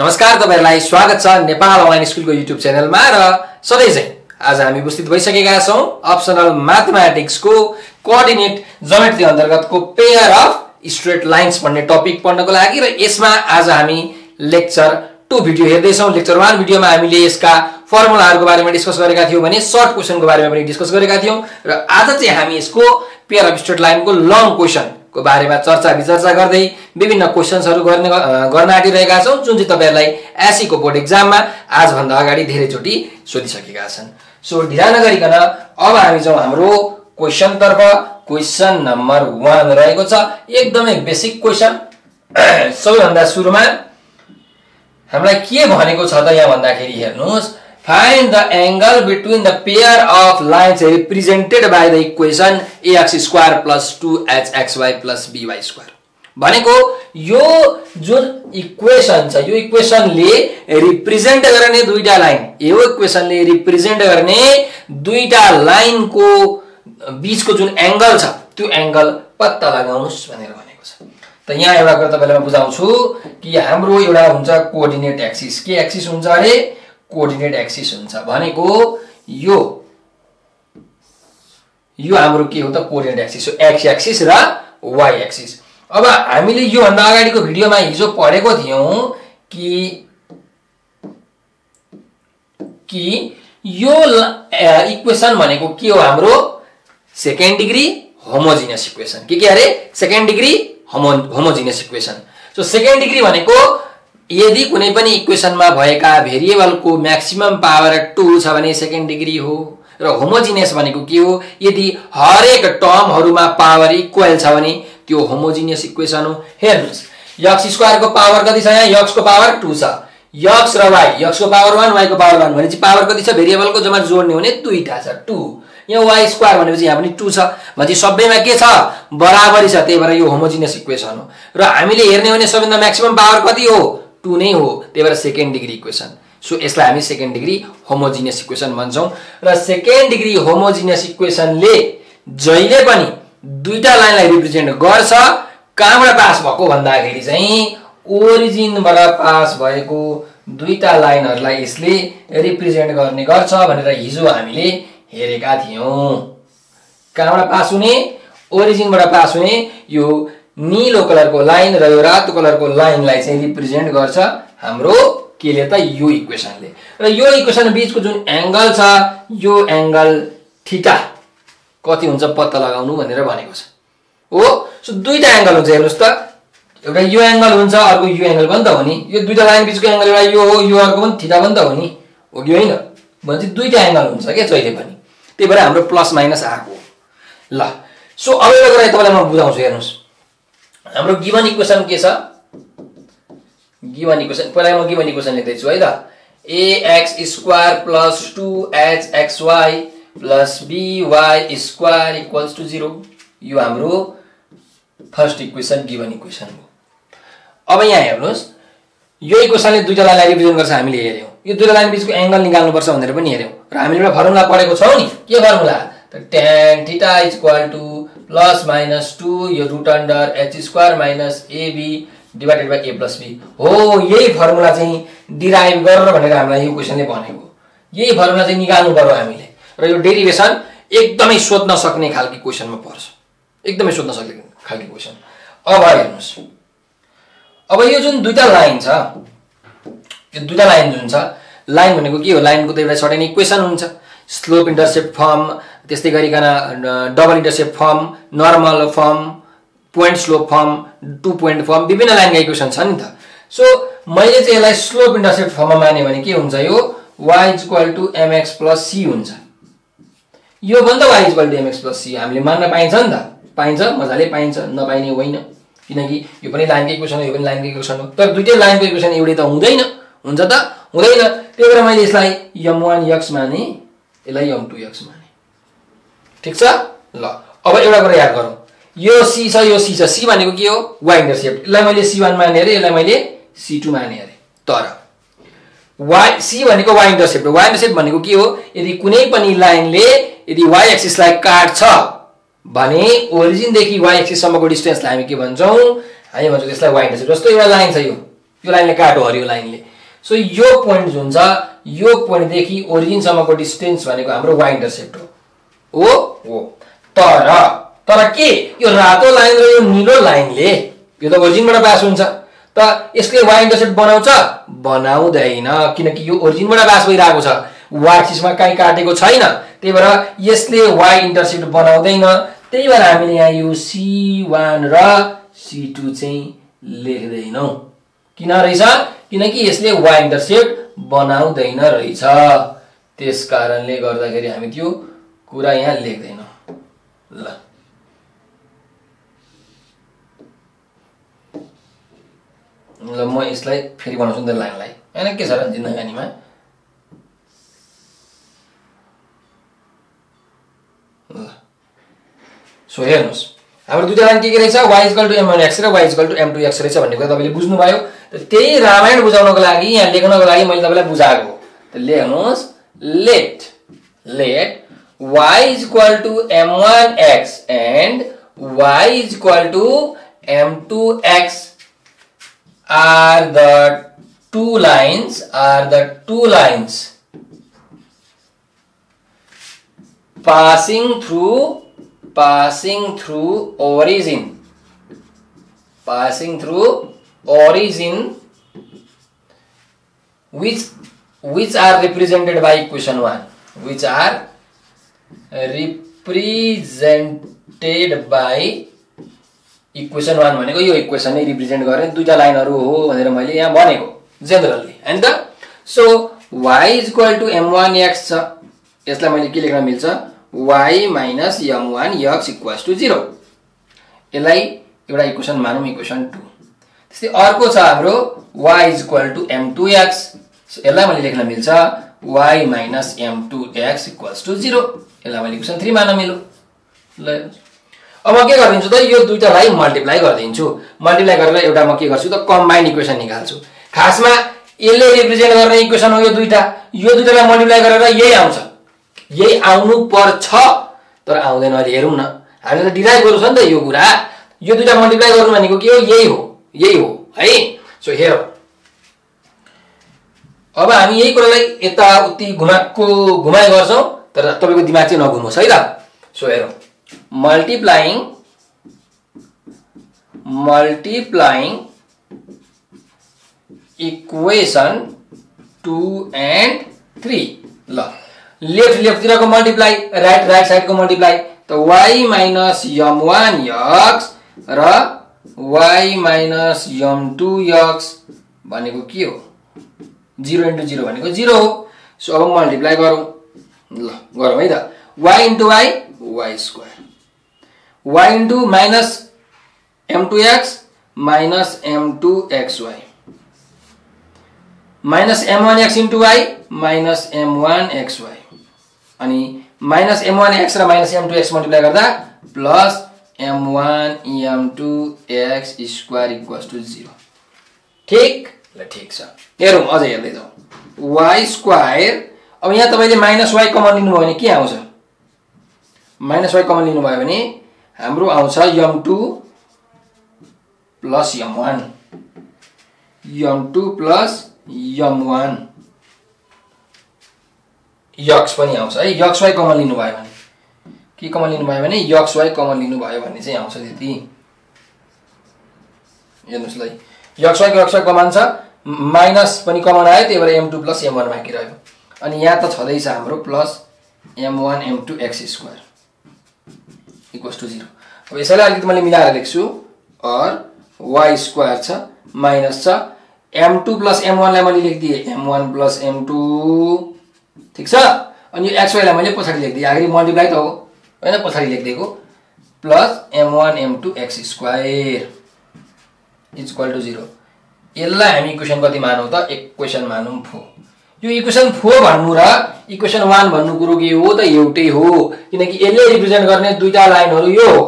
नमस्कार तपाईँहरूलाई स्वागत छ नेपाल अनलाइन स्कुलको युट्युब च्यानलमा र सधैँ चाहिँ आज हामी उपस्थित भइसकेका छौँ अप्सनल म्याथमेटिक्सको कोअर्डिनेट जोमेट्री अन्तर्गतको पेयर अफ स्ट्रेट लाइन्स भन्ने टपिक पढ्नको लागि र यसमा आज हामी लेक्चर टू भिडियो हेर्दैछौँ। लेक्चर वान भिडियोमा हामीले यसका फर्मुलाहरूको बारेमा डिस्कस गरेका थियौँ भने सर्ट क्वेसनको बारेमा पनि डिस्कस गरेका थियौँ। र आज चाहिँ हामी यसको पेयर अफ स्ट्रेट लाइनको लङ क्वेसन को बारेमा चर्चा विचर्चा गर्दै विभिन्न क्वेसन्सहरू गर्ने गर्न आँटिरहेका छौँ। जुन चाहिँ तपाईँहरूलाई एसीको बोर्ड इक्जाममा आजभन्दा अगाडि धेरैचोटि सोधिसकेका छन्। सो ढिला नगरिकन अब हामी जाउँ हाम्रो क्वेसनतर्फ। क्वेसन नम्बर वान रहेको छ। एकदमै बेसिक क्वेसन। सबैभन्दा सुरुमा हामीलाई के भनेको छ त यहाँ भन्दाखेरि हेर्नुहोस्। Find the angle between the pair of lines represented by the equation ax square plus 2hxy plus by square. भनेको यो जुन इक्वेसन छ यो इक्वेसनले रिप्रेजेन्ट गर्ने दुईटा लाइन यो इक्वेसनले रिप्रेजेन्ट गर्ने दुईटा लाइनको बिचको जुन एङ्गल छ त्यो एङ्गल पत्ता लगाउनुहोस् भनेर भनेको छ त यहाँ एउटा कुरा तपाईँलाई म बुझाउँछु कि हाम्रो एउटा हुन्छ कोअर्डिनेट एक्सिस के एक्सिस हुन्छ अरे कोअर्डिनेट एक्सिस हुन्छ भनेको यो। यो हाम्रो के हो त? कोअर्डिनेट एक्सिस हो। एक्स एक्सिस र वाइ एक्सिस। अब हामीले योभन्दा अगाडिको भिडियोमा हिजो पढेको थियौँ कि कि यो इक्वेसन भनेको के हो हाम्रो? Second degree homogeneous equation. के के अरे? Second degree homo homogeneous equation. So second degree भनेको यदि कुनै पनि इक्वेसनमा भएका भेरिएबलको म्याक्सिमम पावर टू छ भने सेकेन्ड डिग्री हो र होमोजिनियस भनेको के हो? यदि हरेक टर्महरूमा पावर इक्वल छ भने त्यो होमोजिनियस इक्वेसन हो। हेर्नुहोस् यक्स स्क्वायरको पावर कति छ यहाँ? यक्सको पावर टू छ। यक्स र वाइ यक्सको पावर वान वाइको पावर वान भनेपछि पावर कति छ? भेरिएबलको जम्मा जोड्ने हुने दुईवटा छ टू। यहाँ वाइ स्क्वायर भनेपछि यहाँ पनि टू छ। भनेपछि सबैमा के छ? बराबरी छ त्यही भएर यो होमोजिनियस इक्वेसन हो। र हामीले हेर्ने हो भने सबैभन्दा म्याक्सिमम पावर कति हो? टु नै हो त्यही भएर सेकेन्ड डिग्री इक्वेसन सो यसलाई हामी सेकेन्ड डिग्री होमोजिनियस इक्वेसन भन्छौँ। र सेकेन्ड डिग्री होमोजिनियस इक्वेसनले जहिले पनि दुईवटा लाइनलाई रिप्रेजेन्ट गर्छ कहाँबाट पास भएको भन्दाखेरि चाहिँ ओरिजिनबाट पास भएको दुईवटा लाइनहरूलाई यसले रिप्रेजेन्ट गर्ने गर्छ भनेर हिजो हामीले हेरेका थियौँ। कहाँबाट पास हुने? ओरिजिनबाट पास हुने यो निलो कलरको लाइन र यो रातो कलरको लाइनलाई चाहिँ रिप्रेजेन्ट गर्छ हाम्रो केले त यो इक्वेसनले। र यो इक्वेसन बिचको जुन एङ्गल छ यो एङ्गल थिटा कति हुन्छ पत्ता लगाउनु भनेर भनेको छ। हो? सो दुईवटा एङ्गल हुन्छ हेर्नुहोस् त। एउटा यो एङ्गल हुन्छ अर्को यो एङ्गल पनि त हो नि। यो दुईवटा लाइन बिचको एङ्गल एउटा यो हो यो अर्को पनि थिटा पनि त हो नि। हो कि होइन? भने चाहिँ दुईवटा एङ्गल हुन्छ क्या जहिले पनि। त्यही भएर हाम्रो प्लस माइनस आएको ल सो अब एउटा कुरा तपाईँलाई म बुझाउँछु हेर्नुहोस्। हाम्रो गिभन इक्वेसन के छ? गिभन इक्वेसन पहिला म गिभन इक्वेसन लेख्दैछु है त। A x square plus two h x y plus b y square equals to zero यो हाम्रो फर्स्ट इक्वेसन गिभन इक्वेसन हो। अब यहाँ हेर्नुहोस्। यो इक्वेसनले दुईवटा लाइनलाई रिप्रेजेन्ट गर्छ हामीले हेऱ्यौँ। यो दुईवटा लाइन बिचको एङ्गल निकाल्नुपर्छ भनेर पनि हेऱ्यौँ। र हामीले एउटा फर्मुला पढेको छौँ नि। के formula tan theta is equal to plus minus two यो root under h square minus a b divided by a plus b हो यही फर्मुला चाहिँ डिराइभ गरेर भनेर हामीलाई यो क्वेसनले भनेको। यही फर्मुला चाहिँ निकाल्नु पर्यो हामीले। र यो डेरिभेसन एकदमै सोध्न सक्ने खालको क्वेसनमा पर्छ। एकदमै सोध्न सक्ने खालको क्वेसन अब हेर्नुहोस्। अब यो जुन दुईवटा लाइन छ यो दुईवटा लाइन जुन छ लाइन भनेको के हो? लाइनको त एउटा सर्टेन इक्वेसन हुन्छ। स्लोप इन्टरसेप्ट फर्म त्यस्तै गरिकन double intercept form normal form point slope form two point form विभिन्न लाइनका इक्वेसन छ नि त। सो मैले चाहिँ यसलाई स्लोप इन्टरसेप्ट फर्ममा माने भने के हुन्छ यो? Y equal to m x plus c हुन्छ। यो त y equal to m x plus c हामीले मान्न पाइन्छ नि त। पाइन्छ मजाले पाइन्छ नपाइने होइन। किनकि यो पनि लाइनको इक्वेसन हो यो पनि लाइनको इक्वेसन हो तर दुइटै लाइनको इक्वेसन एउटै त हुँदैन। हुन्छ त? हुँदैन। त्यही भएर मैले यसलाई यम वान यक्स माने यसलाई यम टू यक्स माने। ठिक छ? ल अब एउटा कुरा याद गरौँ। यो सी छ यो सी छ। सी भनेको के हो? वाइ इन्टरसेप्ट यसलाई मैले सी वान माने अरे यसलाई मैले सी टू माने अरे। तर वाइ सी भनेको वाइ इन्टरसेप्ट वाइ इन्टरसेप्ट भनेको के हो? यदि कुनै पनि लाइनले यदि वाइ एक्सिसलाई काट्छ भने ओरिजिनदेखि वाइ एक्सिससम्मको डिस्टेन्सलाई हामी के भन्छौँ? हामी भन्छौँ त्यसलाई वाइ इन्टरसेप्ट जस्तो एउटा लाइन छ यो। यो लाइनले काट्यो अरे यो लाइनले सो यो पोइन्ट जुन छ यो पोइन्टदेखि ओरिजिनसम्मको डिस्टेन्स भनेको हाम्रो वाइ इन्टरसेप्ट हो। हो हो तर तर के? यो रातो लाइन र यो निलो लाइनले यो त ओरिजिनबाट पास हुन्छ। त यसले वाइ इन्टरसेप्ट बनाउँछ? बनाउँदैन किनकि यो ओरिजिनबाट पास भइरहेको छ। वाक्सिसमा काहीँ काटेको छैन। त्यही भएर यसले वाइ इन्टरसेप्ट बनाउँदैन। त्यही भएर हामीले यहाँ यो सी वान र सी टू चाहिँ लेख्दैनौँ। किन रहेछ? किनकि यसले वाइ इन्टरसेप्ट बनाउँदैन रहेछ। त्यस कारणले गर्दाखेरि हामी त्यो कुरा यहाँ लेख्दैनौँ। ल। ल म यसलाई फेरि बनाउँछु नि त लाइनलाई। होइन के छ र जिन्दगानीमा ल। सो हेर्नुहोस्। हाम्रो दुईवटा लाइन के के रहेछ? Y equal to m x र y equal to m two x रहेछ भन्ने कुरा तपाईँले बुझ्नुभयो। त्यही रामायण बुझाउनको लागि यहाँ लेख्नको लागि मैले तपाईँलाई बुझाएको त लेख्नुहोस् let let y is equal to m1x and y is equal to m2x are the two lines are the two lines passing through passing through origin passing through origin which which are represented by equation 1 which are represented by equation one भनेको यो equation नै represent गर्ने दुईवटा लाइनहरू हो भनेर मैले यहाँ भनेको जेनरली होइन त so y equal to m one x छ। यसलाई मैले के लेख्न मिल्छ? Y minus m one x equals to zero यसलाई एउटा इक्वेसन मानौँ इक्वेसन टू त्यस्तै अर्को छ हाम्रो y equal to m two x यसलाई मैले लेख्न मिल्छ y minus m two x equals to zero यसलाई मैले इक्वेसन थ्री मान्न मिलो ल अब के गरिदिन्छु त? यो दुइटालाई मल्टिप्लाई गरिदिन्छु। मल्टिप्लाई गरेर एउटा म के गर्छु त? कम्बाइन्ड इक्वेसन निकाल्छु। खासमा यसले रिप्रेजेन्ट गर्ने इक्वेसन हो यो दुइटा। यो दुइटालाई मल्टिप्लाई गरेर यही आउँछ। यही आउनु पर्छ। तर आउँदैन अहिले हेरौँ न। हामीले त डिराइभ गर्नु छ नि त यो कुरा। यो दुइटा मल्टिप्लाई गर्नु भनेको के हो? यही हो। यही हो। है? सो हेरौँ अब हामी यही कुरालाई यताउति घुमाएको घुमाइ गर्छौँ तर तपाईँको दिमाग चाहिँ नघुमोस् है त? सो हेरौँ। Multiplying multiplying equation 2 and 3 ल लेफ्ट लेफ्टतिरको मल्टिप्लाई राइट राइट साइडको मल्टिप्लाई त y minus m one x र y minus m two x भनेको के हो? जिरो इन्टु जिरो भनेको जिरो हो। सो अब मल्टिप्लाई गरौँ। ल गरौँ है त। Y into y y square y into minus m two x minus m two x y minus m one x into y minus m one x y अनि minus am one x र minus m two x multiply गर्दा plus m one m two x square equals to zero ठिक? ल ठिक छ। हेरौँ अझै हेर्दै जाउँ। वाइ स्क्वायर अब यहाँ तपाईँले माइनस वाइ कमन लिनुभयो भने के आउँछ? माइनस वाइ कमन लिनुभयो भने हाम्रो आउँछ m two plus m one m two plus m one x पनि आउँछ। है यक्स वाइ कमन लिनुभयो भने। के कमन लिनुभयो भने? यक्स वाइ कमन लिनुभयो भने चाहिँ आउँछ त्यति। हेर्नुहोस् ल यक्स वाइ कमन छ। माइनस पनि कमन आयो त्यही भएर m two plus m one बाँकी रह्यो। अनि यहाँ त छँदैछ हाम्रो plus m one m two x square equals to zero अब यसैलाई अलिकति मैले मिलाएर लेख्छु। अर वाइ स्क्वायर छ माइनस छ। एम टू प्लस एम वानलाई मैले लेखिदिएँ। M one plus m two ठिक छ? अनि यो एक्स वाइलाई मैले पछाडि लेखिदिएँ। अगाडि मल्टिप्लाई त हो। होइन पछाडि लेखिदिएको। Plus m one m two x square is equal to zero. यसलाई हामी इक्वेसन कति मानौँ त? इक्वेसन मानौँ फो। यो इक्वेसन फो भन्नु र इक्वेसन वान भन्नु कुरो के हो त? एउटै हो। किनकि यसले रिप्रेजेन्ट गर्ने दुईवटा लाइनहरू यो हो।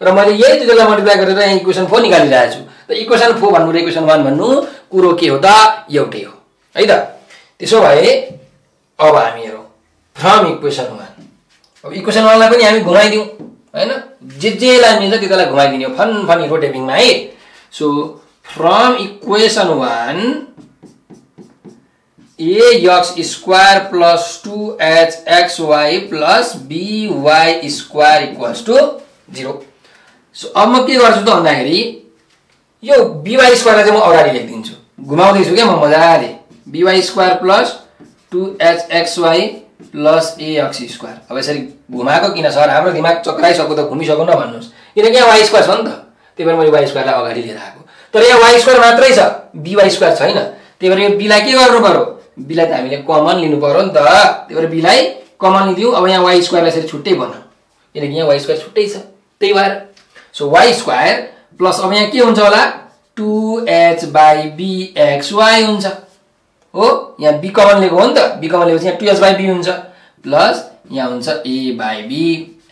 र मैले यही दुईवटालाई मल्टिप्लाई गरेर यहाँ इक्वेसन फोर निकालिरहेको छु। त इक्वेसन फोर भन्नु र इक्वेसन वान भन्नु कुरो के हो त? एउटै हो। है त? त्यसो भए अब हामी फ्रम इक्वेसन वान। अब इक्वेसन वानलाई पनि हामी घुमाइदिउँ। होइन? जे जेलाई मिल्छ त्यतालाई घुमाइदिने हो। फन फनी रोटेपिङमा है। From equation one x square plus two h xy plus by square equals to zero so अब म के गर्छु त भन्दाखेरि यो बिवाई स्क्वायरलाई चाहिँ म अगाडि लेखिदिन्छु। घुमाउँदैछु क्या म मजाले। By square plus two h xy plus ax square अब यसरी घुमाएको किन सर? हाम्रो दिमाग चक्राइसक्यो त घुमिसक्यो न भन्नुहोस्। किनकि यहाँ वाइ स्क्वायर छ नि त। त्यही भएर मैले वाइ स्क्वायरलाई अगाडि लिएर आएको। तर यहाँ वाइ स्क्वायर मात्रै छ बिवाई स्क्वायर छैन। त्यही भएर यो बिलाई के गर्नु पर्यो? बिलाई त हामीले कमन लिनु पर्यो नि त। त्यही भएर बिलाई कमन लिदिउँ। अब यहाँ वाइ स्क्वायरलाई यसरी छुट्टै बनाऊ किनकि यहाँ वाइ स्क्वायर छुट्टै छ। त्यही भएर। सो वाइ स्क्वायर प्लस अब यहाँ के हुन्छ होला? टु एच बाई बिएक्सवाई हुन्छ। हो? यहाँ बी कमन लिएको हो नि त। बी कमन लिएपछि यहाँ टु एच बाई बी हुन्छ। प्लस यहाँ हुन्छ a by b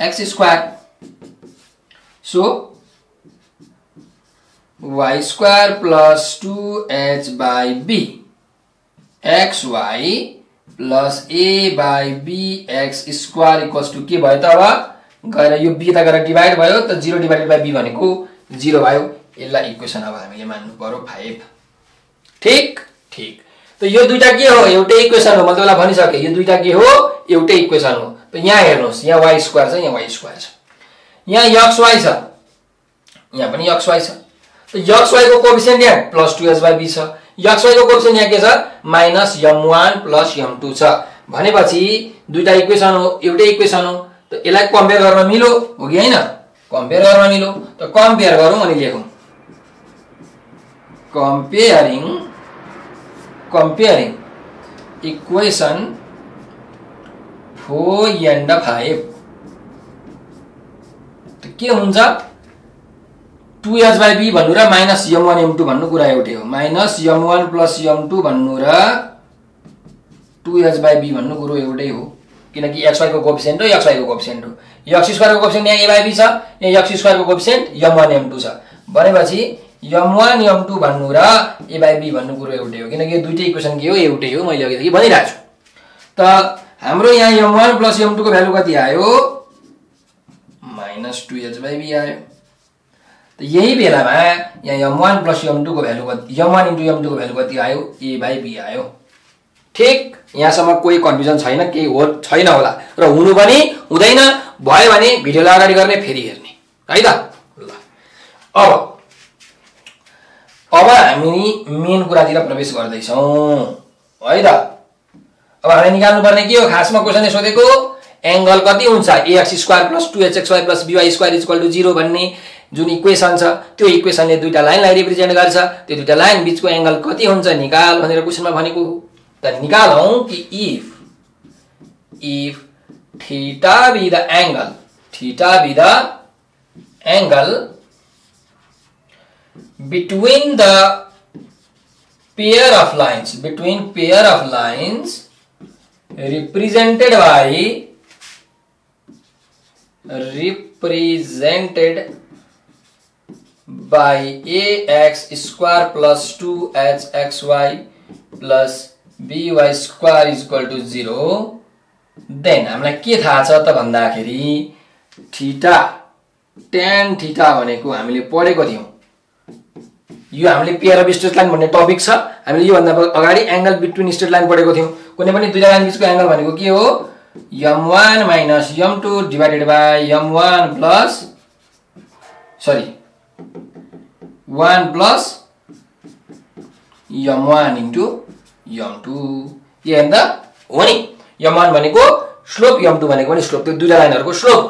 x square so plus two h by b x y plus a by b x square equals to के भयो त अब? गएर यो बी त गएर डिभाइड भयो त जिरो डिभाइडेड बाई बी भनेको जिरो भयो। यसलाई इक्वेसन अब हामीले मान्नु पर्यो फाइभ ठिक? ठिक। त यो दुइटा के हो? एउटै इक्वेसन हो। मैले तपाईँलाई भनिसकेँ यो दुइटा के हो? एउटै इक्वेसन हो। त यहाँ हेर्नुहोस् यहाँ वाइ स्क्वायर छ यहाँ वाइ स्क्वायर छ। यहाँ यक्स वाइ छ। यहाँ पनि यक्स वाइ छ। यक्स वाइको कोपिसेन्ट यहाँ plus two h by b छ। यक्स वाइको कोपिसेन्ट यहाँ के छ? माइनस यम वान प्लस यम टू छ। भनेपछि दुइटा इक्वेसन हो एउटै इक्वेसन हो। त यसलाई कम्पेयर गर्न मिलो? हो कि होइन? कम्पेयर गर्न मिलो। त कम्पेयर गरौँ अनि लेखौँ। comparing comparing equation 4 and 5 के हुन्छ? टु एच बाई बी भन्नु र माइनस यम वान यम टू भन्नु कुरा एउटै हो। माइनस यम वान प्लस यम टू भन्नु र टु एच बाई बी भन्नु कुरो एउटै हो। किनकि एक्स वाईको कोपिसेन्ट हो एक्स वाईको कोपिसेन्ट हो। एक्स स्क्वायरको कोपिसेन्ट यहाँ ए बाई बी छ यहाँ एक्स स्क्वायरको कोपिसेन्ट यम वान यम टू छ। भनेपछि यम वान यम टू भन्नु र ए बाई बी भन्नु कुरो एउटै हो। किनकि यो दुइटै इक्वेसन के हो एउटै हो। मैले अघिदेखि भनिरहेको छु। त हाम्रो यहाँ यम वान प्लस यम टूको भ्यालु कति आयो? Minus two h by b आयो। त यही बेलामा यहाँ यम वान प्लस यम टूको भ्यालु कति यम वान इन्टु यम टूको भ्यालु कति आयो? ए बाई बी आयो। ठिक यहाँसम्म कोही कन्फ्युजन छैन केही हो छैन होला। र हुनु पनि हुँदैन भयो भने भिडियोलाई अगाडि गर्ने फेरि हेर्ने। है त? ल। अब अब हामी मेन कुरातिर प्रवेश गर्दैछौँ। है त? अब हामीले निकाल्नु पर्ने के हो? खासमा क्वेसनले सोधेको। एङ्गल कति हुन्छ? Ax square plus two xy plus by square equal to zero भन्ने। जुन इक्वेसन छ त्यो इक्वेसनले दुइटा लाइनलाई रिप्रेजेन्ट गर्छ। त्यो दुइटा लाइन बिचको एङ्गल कति हुन्छ निकाल भनेर क्वेसनमा भनेको हो। त निकालौँ कि if if theta be the angle theta be the angle between the pair of lines between pair of lines represented by represented by ax square plus 2hxy plus by square is equal to 0 then हामीलाई के थाहा छ त भन्दाखेरि theta ten theta भनेको हामीले पढेको थियौँ। यो हामीले पेयर अफ स्ट्रेट लाइन भन्ने टपिक छ। हामीले योभन्दा अगाडि एङ्गल बिट्विन स्ट्रेट लाइन पढेको थियौँ। कुनै पनि दुईवटा लाइन बिचको एङ्गल भनेको के हो? M one minus m two divided by m one plus sorry one plus m one into m two के अन्त हो नि यम वान भनेको स्लोप यम टू भनेको पनि स्लोप त्यो दुईवटा लाइनहरूको स्लोप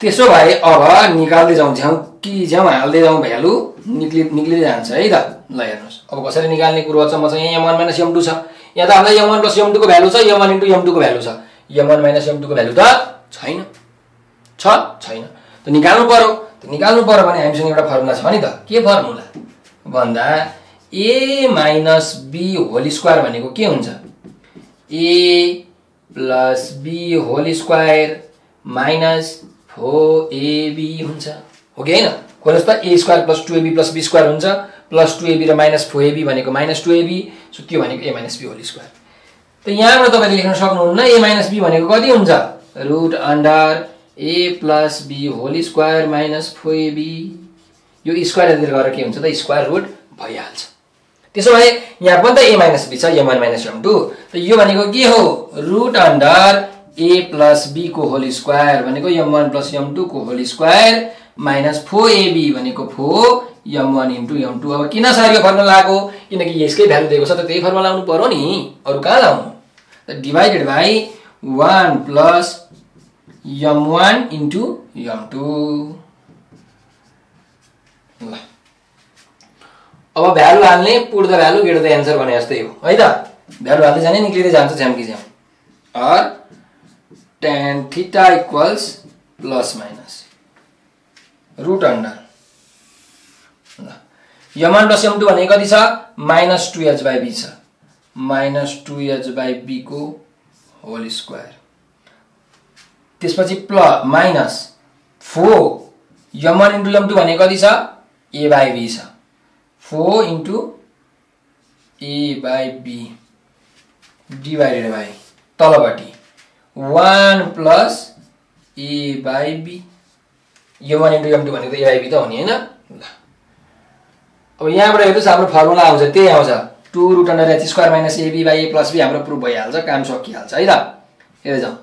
त्यसो भए अब निकाल्दै जाउँ झ्याउँ कि झ्याउँ हाल्दै जाउँ भ्यालु निक्लि निक्लिँदै जान्छ है त। ल हेर्नुहोस्। अब कसरी निकाल्ने कुरो छ? मसँग यहाँ m one minus m two छ। यहाँ त हामीलाई एम वान प्लस एम टूको भ्यालु छ एम वान इन्टु एम टूको भ्यालु छ। एम वान माइनस एम टूको भ्यालु त छैन। छ छैन। त निकाल्नु पर्यो। त निकाल्नु पर्यो भने हामीसँग एउटा फर्मुला छ नि त। के फर्मुला भन्दा a minus b whole square भनेको के हुन्छ? A plus b whole square minus four ab हुन्छ। हो कि होइन? खोल्नुहोस् त a square plus two ab plus b square हुन्छ। प्लस टु एबी र माइनस फोर एबी भनेको माइनस टु एबी सो त्यो भनेको a minus b whole square त यहाँबाट तपाईँले लेख्न सक्नुहुन्न ए माइनस बी भनेको कति हुन्छ? Root under a plus b whole square minus four ab यो स्क्वायर यतातिर गएर के हुन्छ त स्क्वायर रुट भइहाल्छ। त्यसो भए यहाँ पनि त ए माइनस बी छ m one minus m two त यो भनेको के हो? रुट अन्डर ए प्लस बीको होल स्क्वायर भनेको am one plus am टूको whole square minus four ab भनेको four m one into m two अब किन सर यो फर्मुला आएको किनकि यसकै भ्यालु दिएको छ त त्यही फर्मुला आउनु पर्यो नि। अरू कहाँ लाउनु? Divided by one plus m one into m two ल। अब भ्यालु हाल्ने put the value get the answer भने जस्तै हो। है त? भ्यालु हाल्दै जाने निक्लिँदै जान्छ झ्याम्की झ्याम or tan theta equals plus minus root under m one plus m two भनेको कति छ? Minus two h by b छ। माइनस टु एच बाई बीको होल स्क्वायर त्यसपछि प्ल minus four m one into m two भनेको कति छ? ए बाई बी छ। Four into a by b divided by तलपट्टि। One plus a by b. यो one into am two भनेको a by be त हो नि होइन? ल। अब यहाँबाट हेर्नुहोस् हाम्रो फर्मुला आउँछ त्यही आउँछ। Two root under h square minus ab by a plus b हाम्रो प्रुफ भइहाल्छ काम सकिहाल्छ है त? हेर्दै जाउँ।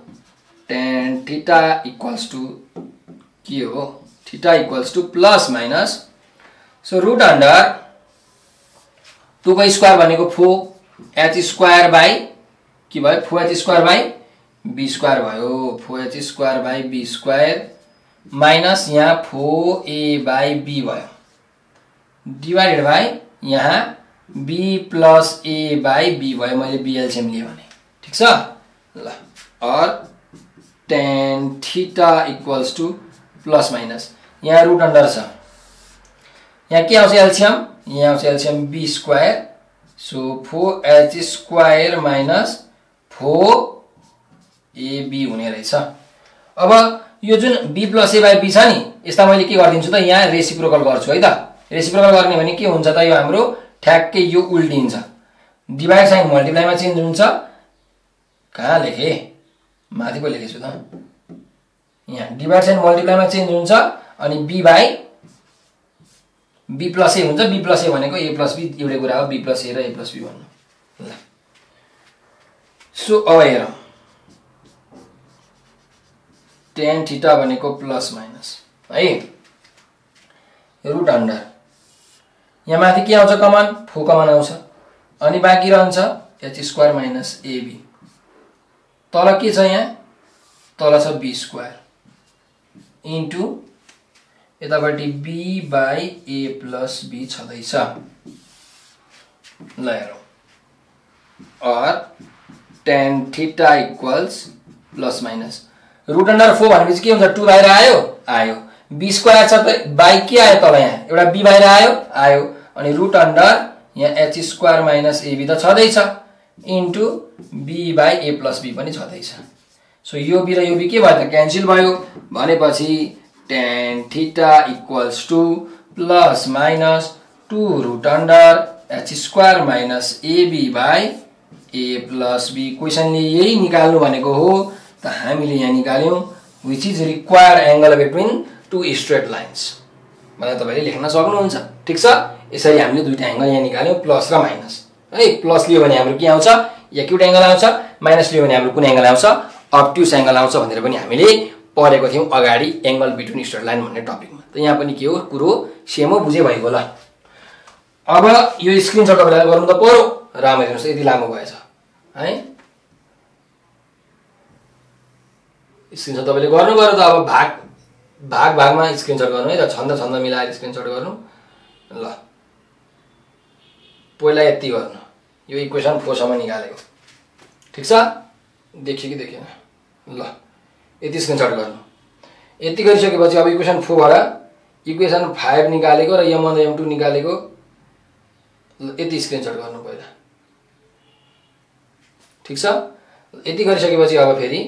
टेन थिटा इक्वल्स टु के हो theta equals to plus minus so root under टुको square भनेको फो एच स्क्वायर बाई के भयो? Four h square by b square भयो। Four h square by b square minus यहाँ फो ए बाई बी भयो। Divided by यहाँ b plus a by b भयो। मैले बिएलसिएम लिएँ भने। ठिक छ? ल or tan theta equals to plus minus यहाँ रुट अन्डर छ। यहाँ के आउँछ एल्सियम यहाँ आउँछ LCM b square so four h square minus four ab हुने रहेछ। अब यो जुन b plus a by b छ नि यसलाई मैले के गरिदिन्छु त? यहाँ रेसिप्रोकल गर्छु है त? रेसिप्रोकल गर्ने भने के हुन्छ त यो हाम्रो? ठ्याक्कै यो उल्टिन्छ। डिभाइड साइन मल्टिप्लाईमा चेन्ज हुन्छ। कहाँ लेखेँ? माथि पो लेखेछु त। यहाँ डिभाइड साइन मल्टिप्लाईमा चेन्ज हुन्छ अनि b by b plus a हुन्छ। बी प्लस ए भनेको ए प्लस बी एउटै कुरा हो। बी प्लस ए र ए प्लस बी भन्नु। ल। सो अब हेरौँ। टेन थिटा भनेको प्लस माइनस है? रुट अन्डर यहाँ माथि के आउँछ कमान फो कमान आउँछ। अनि बाँकी रहन्छ एच स्क्वायर माइनस एबी तल के छ यहाँ? तल छ बी स्क्वायर इन्टु यतापट्टि b by a plus b छँदैछ। ल हेरौँ। Or tan theta equals plus minus root under four भनेपछि के हुन्छ? टु बाहिर आयो? आयो। बी स्क्वायर छ त बाई के आयो तल यहाँ? एउटा बी बाहिर आयो? आयो। अनि रुट अन्डर यहाँ एच स्क्वायर माइनस एबी त छँदैछ। Into b by a plus b पनि छँदैछ। सो यो बी र यो बी के भयो त? क्यान्सल भयो। भनेपछि tan theta equals to plus minus two root under h square minus ab by a plus b क्वेसनले यही निकाल्नु भनेको हो। त हामीले यहाँ निकाल्यौँ which is required angle between two straight lines भनेर तपाईँले लेख्न सक्नुहुन्छ। ठिक छ? यसरी हामीले दुइटा एङ्गल यहाँ निकाल्यौँ प्लस र माइनस है प्लस लियो भने हाम्रो के आउँछ? एक्युट एङ्गल आउँछ? माइनस लियो भने हाम्रो कुन एङ्गल आउँछ? अप्ट्युस एङ्गल आउँछ भनेर पनि हामीले पढेको थियौँ अगाडि एङ्गल बिट्विन स्ट्रेट लाइन भन्ने टपिकमा त यहाँ पनि के हो? कुरो सेम हो बुझे भएको ल अब यो स्क्रिनसट तपाईँलाई गर्नु त पऱ्यो राम्ररी हेर्नुहोस् यति लामो भएछ है? स्क्रिनसट तपाईँले गर्नु पऱ्यो त अब भाग भाग भागमा स्क्रिनसट गर्नु है त छन्द छन्द मिलाएर स्क्रिनसट गर्नु ल। पहिला यति गर्नु यो इक्वेसन फोरसम्म निकालेको ठिक छ देखियो कि देखेन ल। यति स्क्रिनसट गर्नु यति गरिसकेपछि अब इक्वेसन फोरबाट इक्वेसन फाइभ निकालेको र यम वान यम टू निकालेको यति स्क्रिनसट गर्नु पहिला। ठिक छ यति गरिसकेपछि अब फेरि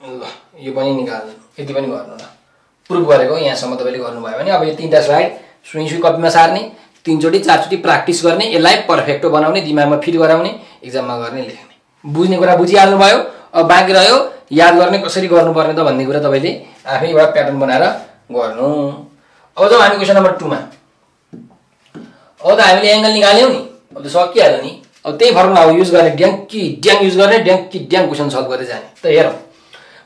ल यो पनि निकाल्नु यति पनि गर्नु ल प्रुभ गरेको यहाँसम्म तपाईँले गर्नुभयो भने अब यो तिनवटा स्लाइड सुई सुई कपीमा सार्ने तिनचोटि चारचोटि प्र्याक्टिस गर्ने यसलाई पर्फेक्टो बनाउने दिमागमा फिट गराउने इक्जाममा गर्ने लेख्ने। बुझ्ने कुरा बुझिहाल्नु भयो अब बाँकी रह्यो याद गर्ने कसरी गर्नुपर्ने त भन्ने कुरा तपाईँले आफै एउटा प्याटर्न बनाएर गर्नु। अब जाउँ हामी क्वेसन नम्बर टूमा अब त हामीले एङ्गल निकाल्यौँ नि। अब त सकिहाल्यो नि। अब त्यही फर्मुला अब युज गर्ने ड्याङ कि ड्याङ युज गर्ने ड्याङ कि ड्याङ क्वेसन सल्भ गर्दै जाने। त हेरौँ।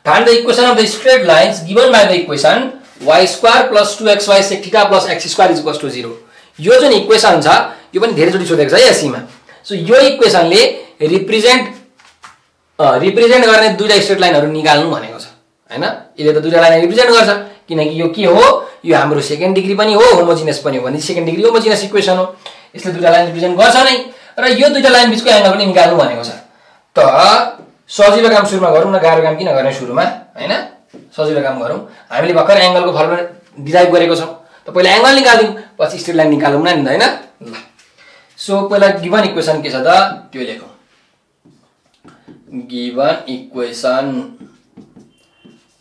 The equation of the straight lines given by the equation y square plus two x y sec theta plus x square is to zero यो जुन इक्वेसन छ यो पनि धेरैचोटि सोधेको छ है एसीमा। सो यो इक्वेसनले रिप्रेजेन्ट रिप्रेजेन्ट गर्ने दुईवटा स्ट्रेट लाइनहरू निकाल्नु भनेको छ। होइन? यसले त दुईवटा लाइन रिप्रेजेन्ट गर्छ। किनकि यो के हो? यो हाम्रो सेकेन्ड डिग्री पनि हो होमोजिनियस पनि हो भने सेकेन्ड डिग्री होमोजिनियस इक्वेसन हो। यसले दुईवटा लाइन रिप्रेजेन्ट गर्छ नै। र यो दुईवटा लाइन बिचको एङ्गल पनि निकाल्नु भनेको छ। त सजिलो काम सुरुमा गरौँ न गाह्रो काम किन गर्ने सुरुमा होइन? सजिलो काम गरौँ। हामीले भर्खर एङ्गलको फर्मुला डिराइभ गरेको छौँ। त पहिला एङ्गल निकालिदिउँ पछि स्ट्रेट लाइन निकालौँ न होइन? ल सो पहिला गिभन इक्वेसन के छ त? त्यो लेखौँ। Given equation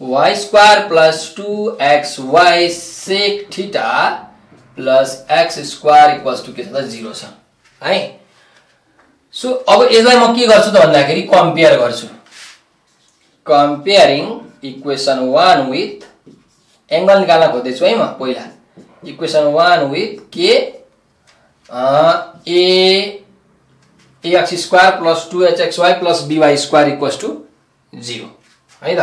y square plus 2xy sec theta plus x square equals to के छ त? जिरो छ। है? सो अब यसलाई म के गर्छु त भन्दाखेरि कम्पेयर गर्छु। Comparing equation one with angle निकाल्न खोज्दैछु है म पहिला। इक्वेसन वान विथ के a x square plus two h x y plus by square equals to zero है त?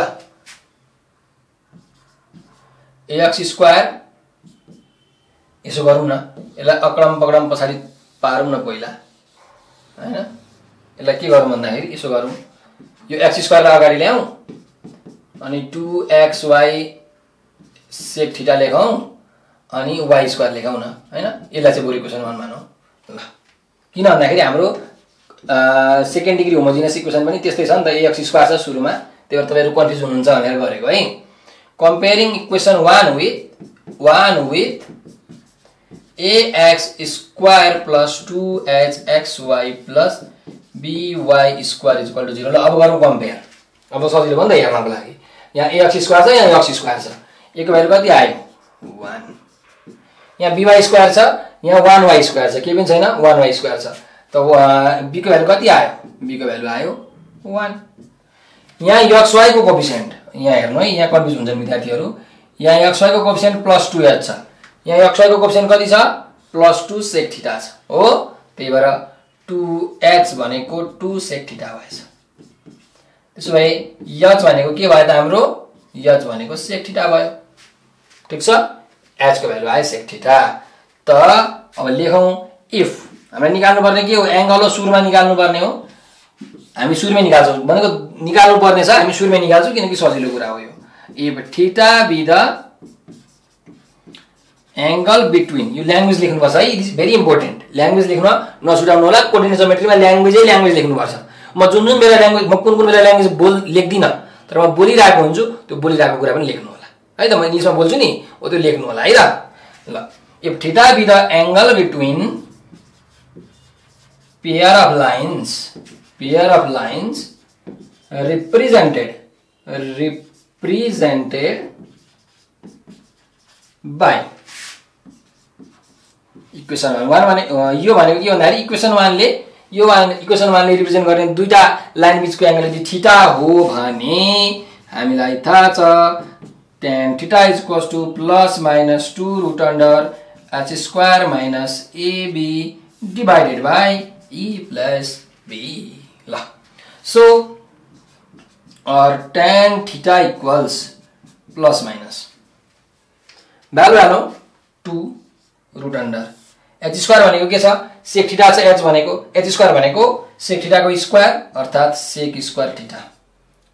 एक्स स्क्वायर यसो गरौँ न। यसलाई अकडम पकडम पछाडि पारौँ न पहिला। होइन? यसलाई के गरौँ भन्दाखेरि यसो गरौँ। यो एक्स स्क्वायरलाई अगाडि ल्याउँ अनि two x y sec theta लेखौँ अनि वाइ स्क्वायर लेखौँ न होइन? यसलाई चाहिँ बोरी क्वेसन वान मानौँ ल। किन भन्दाखेरि हाम्रो सेकेन्ड डिग्री होमोजिनियस इक्वेसन पनि त्यस्तै छ नि त एक्स स्क्वायर छ सुरुमा त्यही भएर तपाईँहरू कन्फ्युज हुनुहुन्छ भनेर गरेको है। Comparing equation one with one with ax square plus two h x y plus by square is to zero ल अब गरौँ कम्पेयर अब सजिलो भयो नि त हेर्नको लागि। यहाँ एक्स स्क्वायर छ यहाँ एक्स स्क्वायर छ। एको भ्यालु कति आयो? वान यहाँ बिवाई स्क्वायर छ यहाँ वान वाइ स्क्वायर छ। केही पनि छैन वान वाइ स्क्वायर छ। त बीको भ्यालु कति आयो? बीको भ्यालु आयो वान यहाँ एक्स वाईको कोपिसेन्ट यहाँ हेर्नु है यहाँ कन्फ्युज हुन्छन् विद्यार्थीहरू। यहाँ एक्स वाईको कोपिसेन्ट प्लस टू एच छ। यहाँ एक्सवाईको कोप्सन कति छ? प्लस टू सेक ठिटा छ। हो? त्यही भएर टु एच भनेको टु सेक ठिटा भएछ। त्यसो भए यच भनेको के भयो त हाम्रो? यच भनेको सेक ठिटा भयो। ठिक छ? एचको भ्यालु आयो सेक ठिटा त अब लेखौँ इफ हामीलाई निकाल्नु पर्ने के हो? एङ्गल हो सुरुमा निकाल्नु पर्ने हो। हामी सुरुमै निकाल्छौँ। भनेको निकाल्नु पर्ने छ हामी सुरुमै निकाल्छौँ किनकि सजिलो कुरा हो यो। If theta be the angle between यो ल्याङ्ग्वेज लेख्नुपर्छ है it is very important language लेख्न नसुटाउनु होला कोर्डिनेसन मेट्रीमा ल्याङ्ग्वेजै ल्याङ्ग्वेज लेख्नुपर्छ म जुन जुन बेला ल्याङ्ग्वेज म कुन कुन बेला ल्याङ्ग्वेज बोल लेख्दिनँ तर म बोलिरहेको हुन्छु त्यो बोलिरहेको कुरा पनि लेख्नु होला। है त म इङ्ग्लिसमा बोल्छु नि हो त्यो लेख्नु होला है त? ल if theta be the angle between pair of lines pair of lines represented represented by equation one भने यो भनेको के भन्दाखेरि इक्वेसन वानले यो वान इक्वेसन वानले रिप्रेजेन्ट गर्ने दुईवटा लाइन बिचको एङ्गल यदि ठिटा हो भने हामीलाई थाहा छ टेन ठिटा इज कस two plus minus two root under h square minus ab divided by a plus b ल। So or tan theta equals plus minus. Value हालौँ two root under h square भनेको के छ? सेक ठिटा छ H भनेको। H square भनेको सेक ठिटाको square अर्थात् sec square theta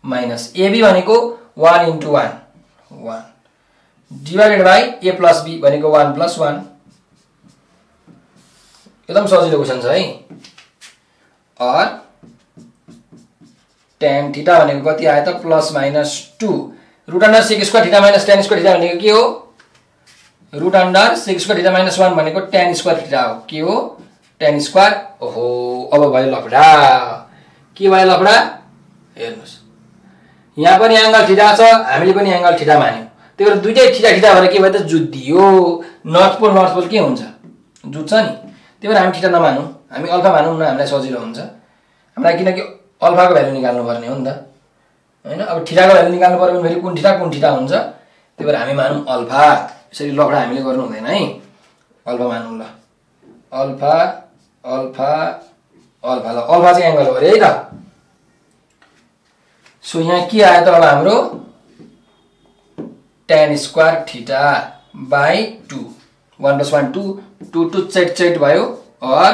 minus ab भनेको one into one one divided by a plus b भनेको वान प्लस वान एकदम सजिलो क्वेसन छ है। अर टेन ठिटा भनेको कति आयो त? Plus minus two root under sec square theta minus tan square theta भनेको के हो? Root under sec square theta minus one भनेको टेन स्क्वायर थिटा हो। के हो? टेन स्क्वायर ओहो अब भयो लफडा। के भयो लफडा? हेर्नुहोस्। यहाँ पनि एङ्गल ठिटा छ हामीले पनि एङ्गल ठिटा मान्यौँ। त्यही भएर दुइटै ठिटा ठिटा भएर के भयो त? जुद्धियो नर्थ पोल नर्थ पोल के हुन्छ? जुत्छ नि। त्यही भएर हामी ठिटा नमानौँ। हामी अल्फा मानौँ न हामीलाई सजिलो हुन्छ। हामीलाई किनकि अल्फाको भ्यालु निकाल्नुपर्ने हो नि त। होइन? अब ठिटाको भ्यालु निकाल्नु पऱ्यो भने फेरि कुन ठिटा कुन ठिटा हुन्छ? त्यही भएर हामी मानौँ अल्फा यसरी लफडा हामीले गर्नु हुँदैन है। अल्फा मानौँ ल। अल्फा अल्फा अल्फा ल। अल्फा चाहिँ एङ्गल हो अरे है त। सो यहाँ के आयो त अब हाम्रो? Tan square theta by two one plus one two two two चेट चेट भयो। Or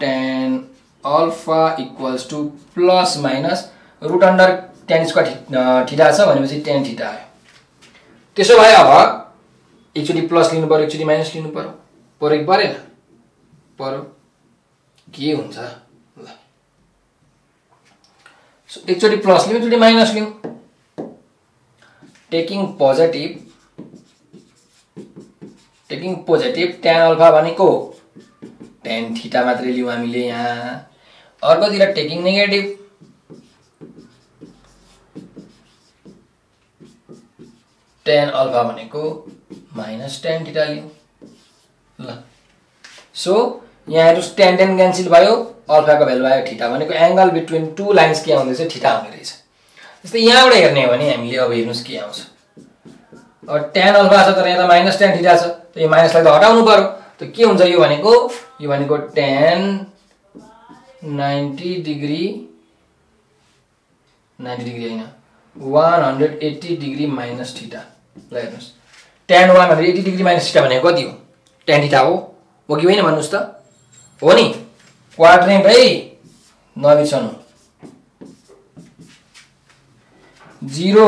tan alpha equals two plus minus root under tan square theta छ भनेपछि टेन ठिटा आयो। त्यसो भए अब एकचोटि प्लस लिनु पऱ्यो एकचोटि माइनस लिनु पऱ्यो पऱ्यो कि परेन। पऱ्यो के हुन्छ? ल। एकचोटि प्लस लिउँ एकचोटि माइनस लिउँ। Taking positive. Taking positive tan alpha भनेको टेन थिटा मात्रै लिउँ हामीले यहाँ। अर्कोतिर टेकिङ नेगेटिभ। टेन अल्फा भनेको माइनस टेन थिटा लिउँ ल। सो यहाँ हेर्नुहोस् टेन टेन क्यान्सिल भयो अल्फाको भ्यालु आयो ठिटा भनेको एङ्गल बिट्विन टु लाइन्स के आउँदैछ? ठिटा आउने रहेछ। जस्तै यहाँबाट हेर्ने हो भने हामीले अब हेर्नुहोस् के आउँछ। अब टेन अल्फा छ तर यहाँ त माइनस टेन ठिटा छ। त यो माइनसलाई त हटाउनु पऱ्यो त के हुन्छ यो भनेको? यो भनेको tan ninety degree ninety degree होइन। One hundred eighty degree minus theta ल हेर्नुहोस्। Tan one hundred eighty degree minus theta भनेको कति हो? टेन ठिटा हो? हो कि होइन भन्नुहोस् त। हो नि। क्वाड्रेन्ट है। नबिर्सनु। जिरो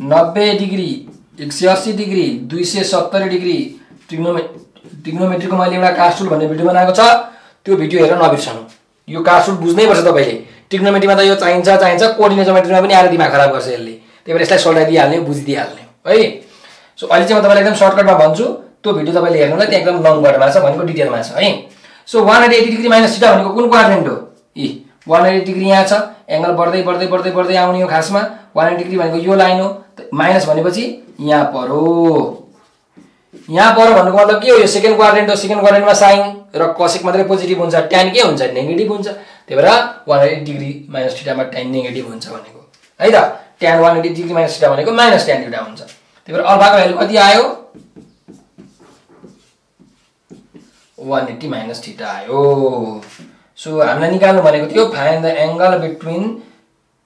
नब्बे डिग्री एक सय अस्सी डिग्री दुई सय सत्तरी डिग्री ट्रिग्नोमे ट्रिग्नोमेट्रीको मैले एउटा कार्सुल भन्ने भिडियो बनाएको छ। त्यो भिडियो हेरेर नबिर्सनु। यो कार्सुल बुझ्नैपर्छ तपाईँले। ट्रिग्नोमेट्रीमा त यो चाहिन्छ चाहिन्छ कोर्डिनेटोमेट्रीमा पनि आएर दिमाग खराब गर्छ यसले। त्यही भएर यसलाई सल्टाइदिइहाल्ने बुझिदिइहाल्ने। है? सो अहिले चाहिँ म तपाईँलाई एकदम सर्टकटमा भन्छु त्यो भिडियो तपाईँले हेर्नुलाई त्यहाँ एकदम लङ वर्डमा छ भनेको डिटेलमा छ है? So one eighty eighty degree minus theta भनेको कुन क्वाड्रेन्ट हो? इ वान एटी डिग्री यहाँ छ एङ्गल बढ्दै बढ्दै बढ्दै बढ्दै आउने हो खासमा वान एटी डिग्री भनेको यो लाइन हो माइनस भनेपछि यहाँ परो। यहाँ पर भन्नुको मतलब के हो? यो सेकेन्ड क्वाड्रेन्ट हो सेकेन्ड क्वाड्रेन्टमा साइन र कसेक मात्रै पोजिटिभ हुन्छ ट्यान के हुन्छ? नेगेटिभ हुन्छ। त्यही भएर one eighty degree minus theta tan negative हुन्छ भनेको। है त? Tan one eighty degree minus theta भनेको माइनस ट्यान थिटा हुन्छ। त्यही भएर अल्फाको भ्यालु कति आयो वान एट्टी माइनस थिटा आयो सो हामीलाई निकाल्नु भनेको थियो find the angle between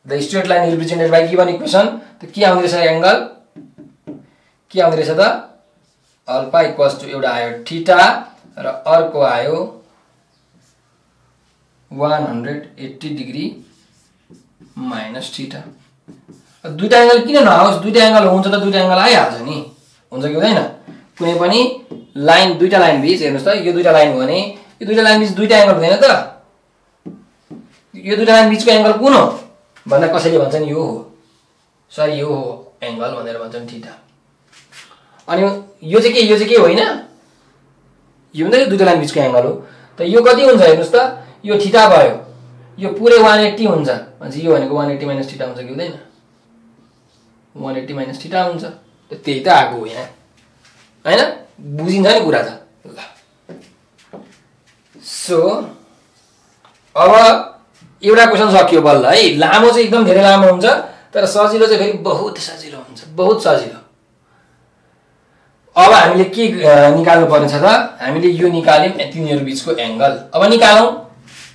the straight line represented by given equation त के आउँदो रहेछ एङ्गल के आउँदो रहेछ त अल्फा इक्वल्स टु एउटा आयो ठिटा र अर्को आयो one hundred eighty degree minus theta दुइटा एङ्गल किन नआओस्? दुइटा एङ्गल हुन्छ त दुइटा एङ्गल आइहाल्छ नि। हुन्छ कि हुँदैन? कुनै पनि लाइन दुइटा लाइन बिच हेर्नुहोस् त यो दुइटा लाइन हो भने यो दुइटा लाइन बिच दुइटा एङ्गल हुँदैन त। यो दुइटा लाइन बिचको एङ्गल कुन हो? भन्दा कसैले भन्छन् यो हो। सरी यो हो एङ्गल भनेर भन्छन् ठिटा अनि यो चाहिँ के यो चाहिँ के होइन? यो त दुइटा लाइन बिचको एङ्गल हो। त यो कति हुन्छ हेर्नुहोस् त? यो ठिटा भयो। यो पुरै वान एट्टी हुन्छ। भनेपछि यो भनेको वान एट्टी माइनस ठिटा हुन्छ कि हुँदैन? वान एट्टी माइनस ठिटा हुन्छ। त्यही त आएको हो यहाँ। होइन? बुझिन्छ नि कुरा त। ल। सो अब एउटा क्वेसन सकियो बल्ल है। लामो चाहिँ एकदम धेरै लामो हुन्छ तर सजिलो चाहिँ फेरि बहुत सजिलो हुन्छ। बहुत सजिलो। अब हामीले के निकाल्नु पर्नेछ त? हामीले यो निकाल्यौँ तिनीहरू बिचको एङ्गल अब निकालौँ।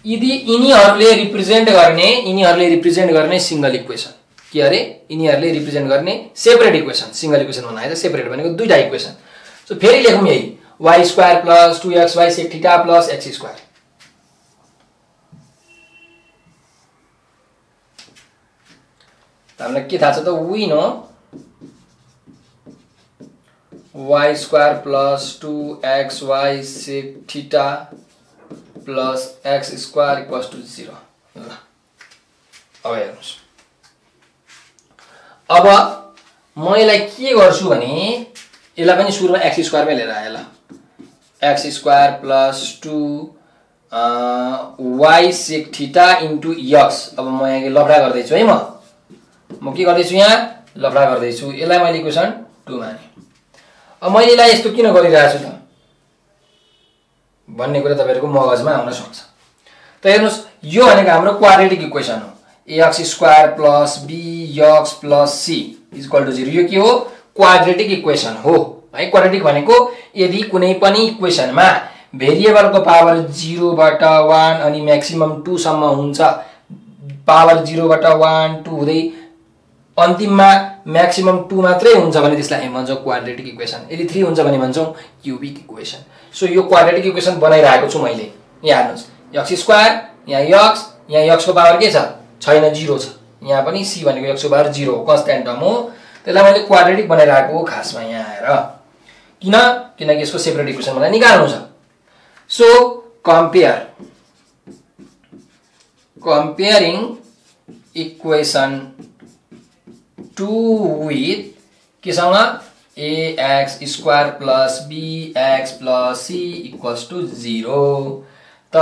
यदि यिनीहरूले रिप्रेजेन्ट गर्ने यिनीहरूले रिप्रेजेन्ट गर्ने सिङ्गल इक्वेसन के अरे यिनीहरूले रिप्रेजेन्ट गर्ने सेपरेट इक्वेसन सिङ्गल इक्वेसन आयो सेपरेट भनेको दुईवटा इक्वेसन। सो फेरि लेखौँ यही। Y square plus two x y sec theta plus x square हामीलाई के थाहा छ त? विन हो y square plus two x y sec theta plus x square equals to zero ल अब हेर्नुहोस्। अब म यसलाई के गर्छु भने यसलाई पनि सुरुमा एक्स स्क्वायरमै लिएर आएँ ल। X square plus two y sec theta into x अब म यहाँ लफडा गर्दैछु है म। म के गर्दैछु यहाँ? लफडा गर्दैछु। यसलाई मैले इक्वेसन टू माने। अब मैले यसलाई यस्तो किन गरिरहेको छु त? भन्ने कुरा तपाईँहरूको मगजमा आउन सक्छ। त हेर्नुहोस् यो भनेको हाम्रो क्वाड्रेटिक इक्वेसन हो। X square plus b x plus c is equal to zero यो के हो? क्वाड्रेटिक इक्वेसन हो। है? क्वाड्रेटिक भनेको यदि कुनै पनि इक्वेसनमा भेरिएबलको पावर जिरोबाट वान अनि म्याक्सिमम टूसम्म हुन्छ। पावर जिरोबाट वान टू हुँदै अन्तिममा म्याक्सिमम टू मात्रै हुन्छ भने त्यसलाई हामी भन्छौँ क्वाड्रेटिक इक्वेसन यदि थ्री हुन्छ भने भन्छौँ क्युबिक इक्वेसन सो यो क्वाड्रेटिक इक्वेसन बनाइरहेको छु मैले। यहाँ हेर्नुहोस्। यक्स स्क्वायर यहाँ यक्स यहाँ यक्सको पावर के छ? छैन जिरो छ। यहाँ पनि सी भनेको यक्सको पावर जिरो हो कन्सट्यान्ट हो। त्यसलाई मैले क्वाड्रेटिक बनाइरहेको हो खासमा यहाँ आएर। किन? किनकि यसको सेपरेट इक्वेसन मलाई निकाल्नु छ। So compare comparing equation two with केसँग? X square plus b x plus c equals to zero त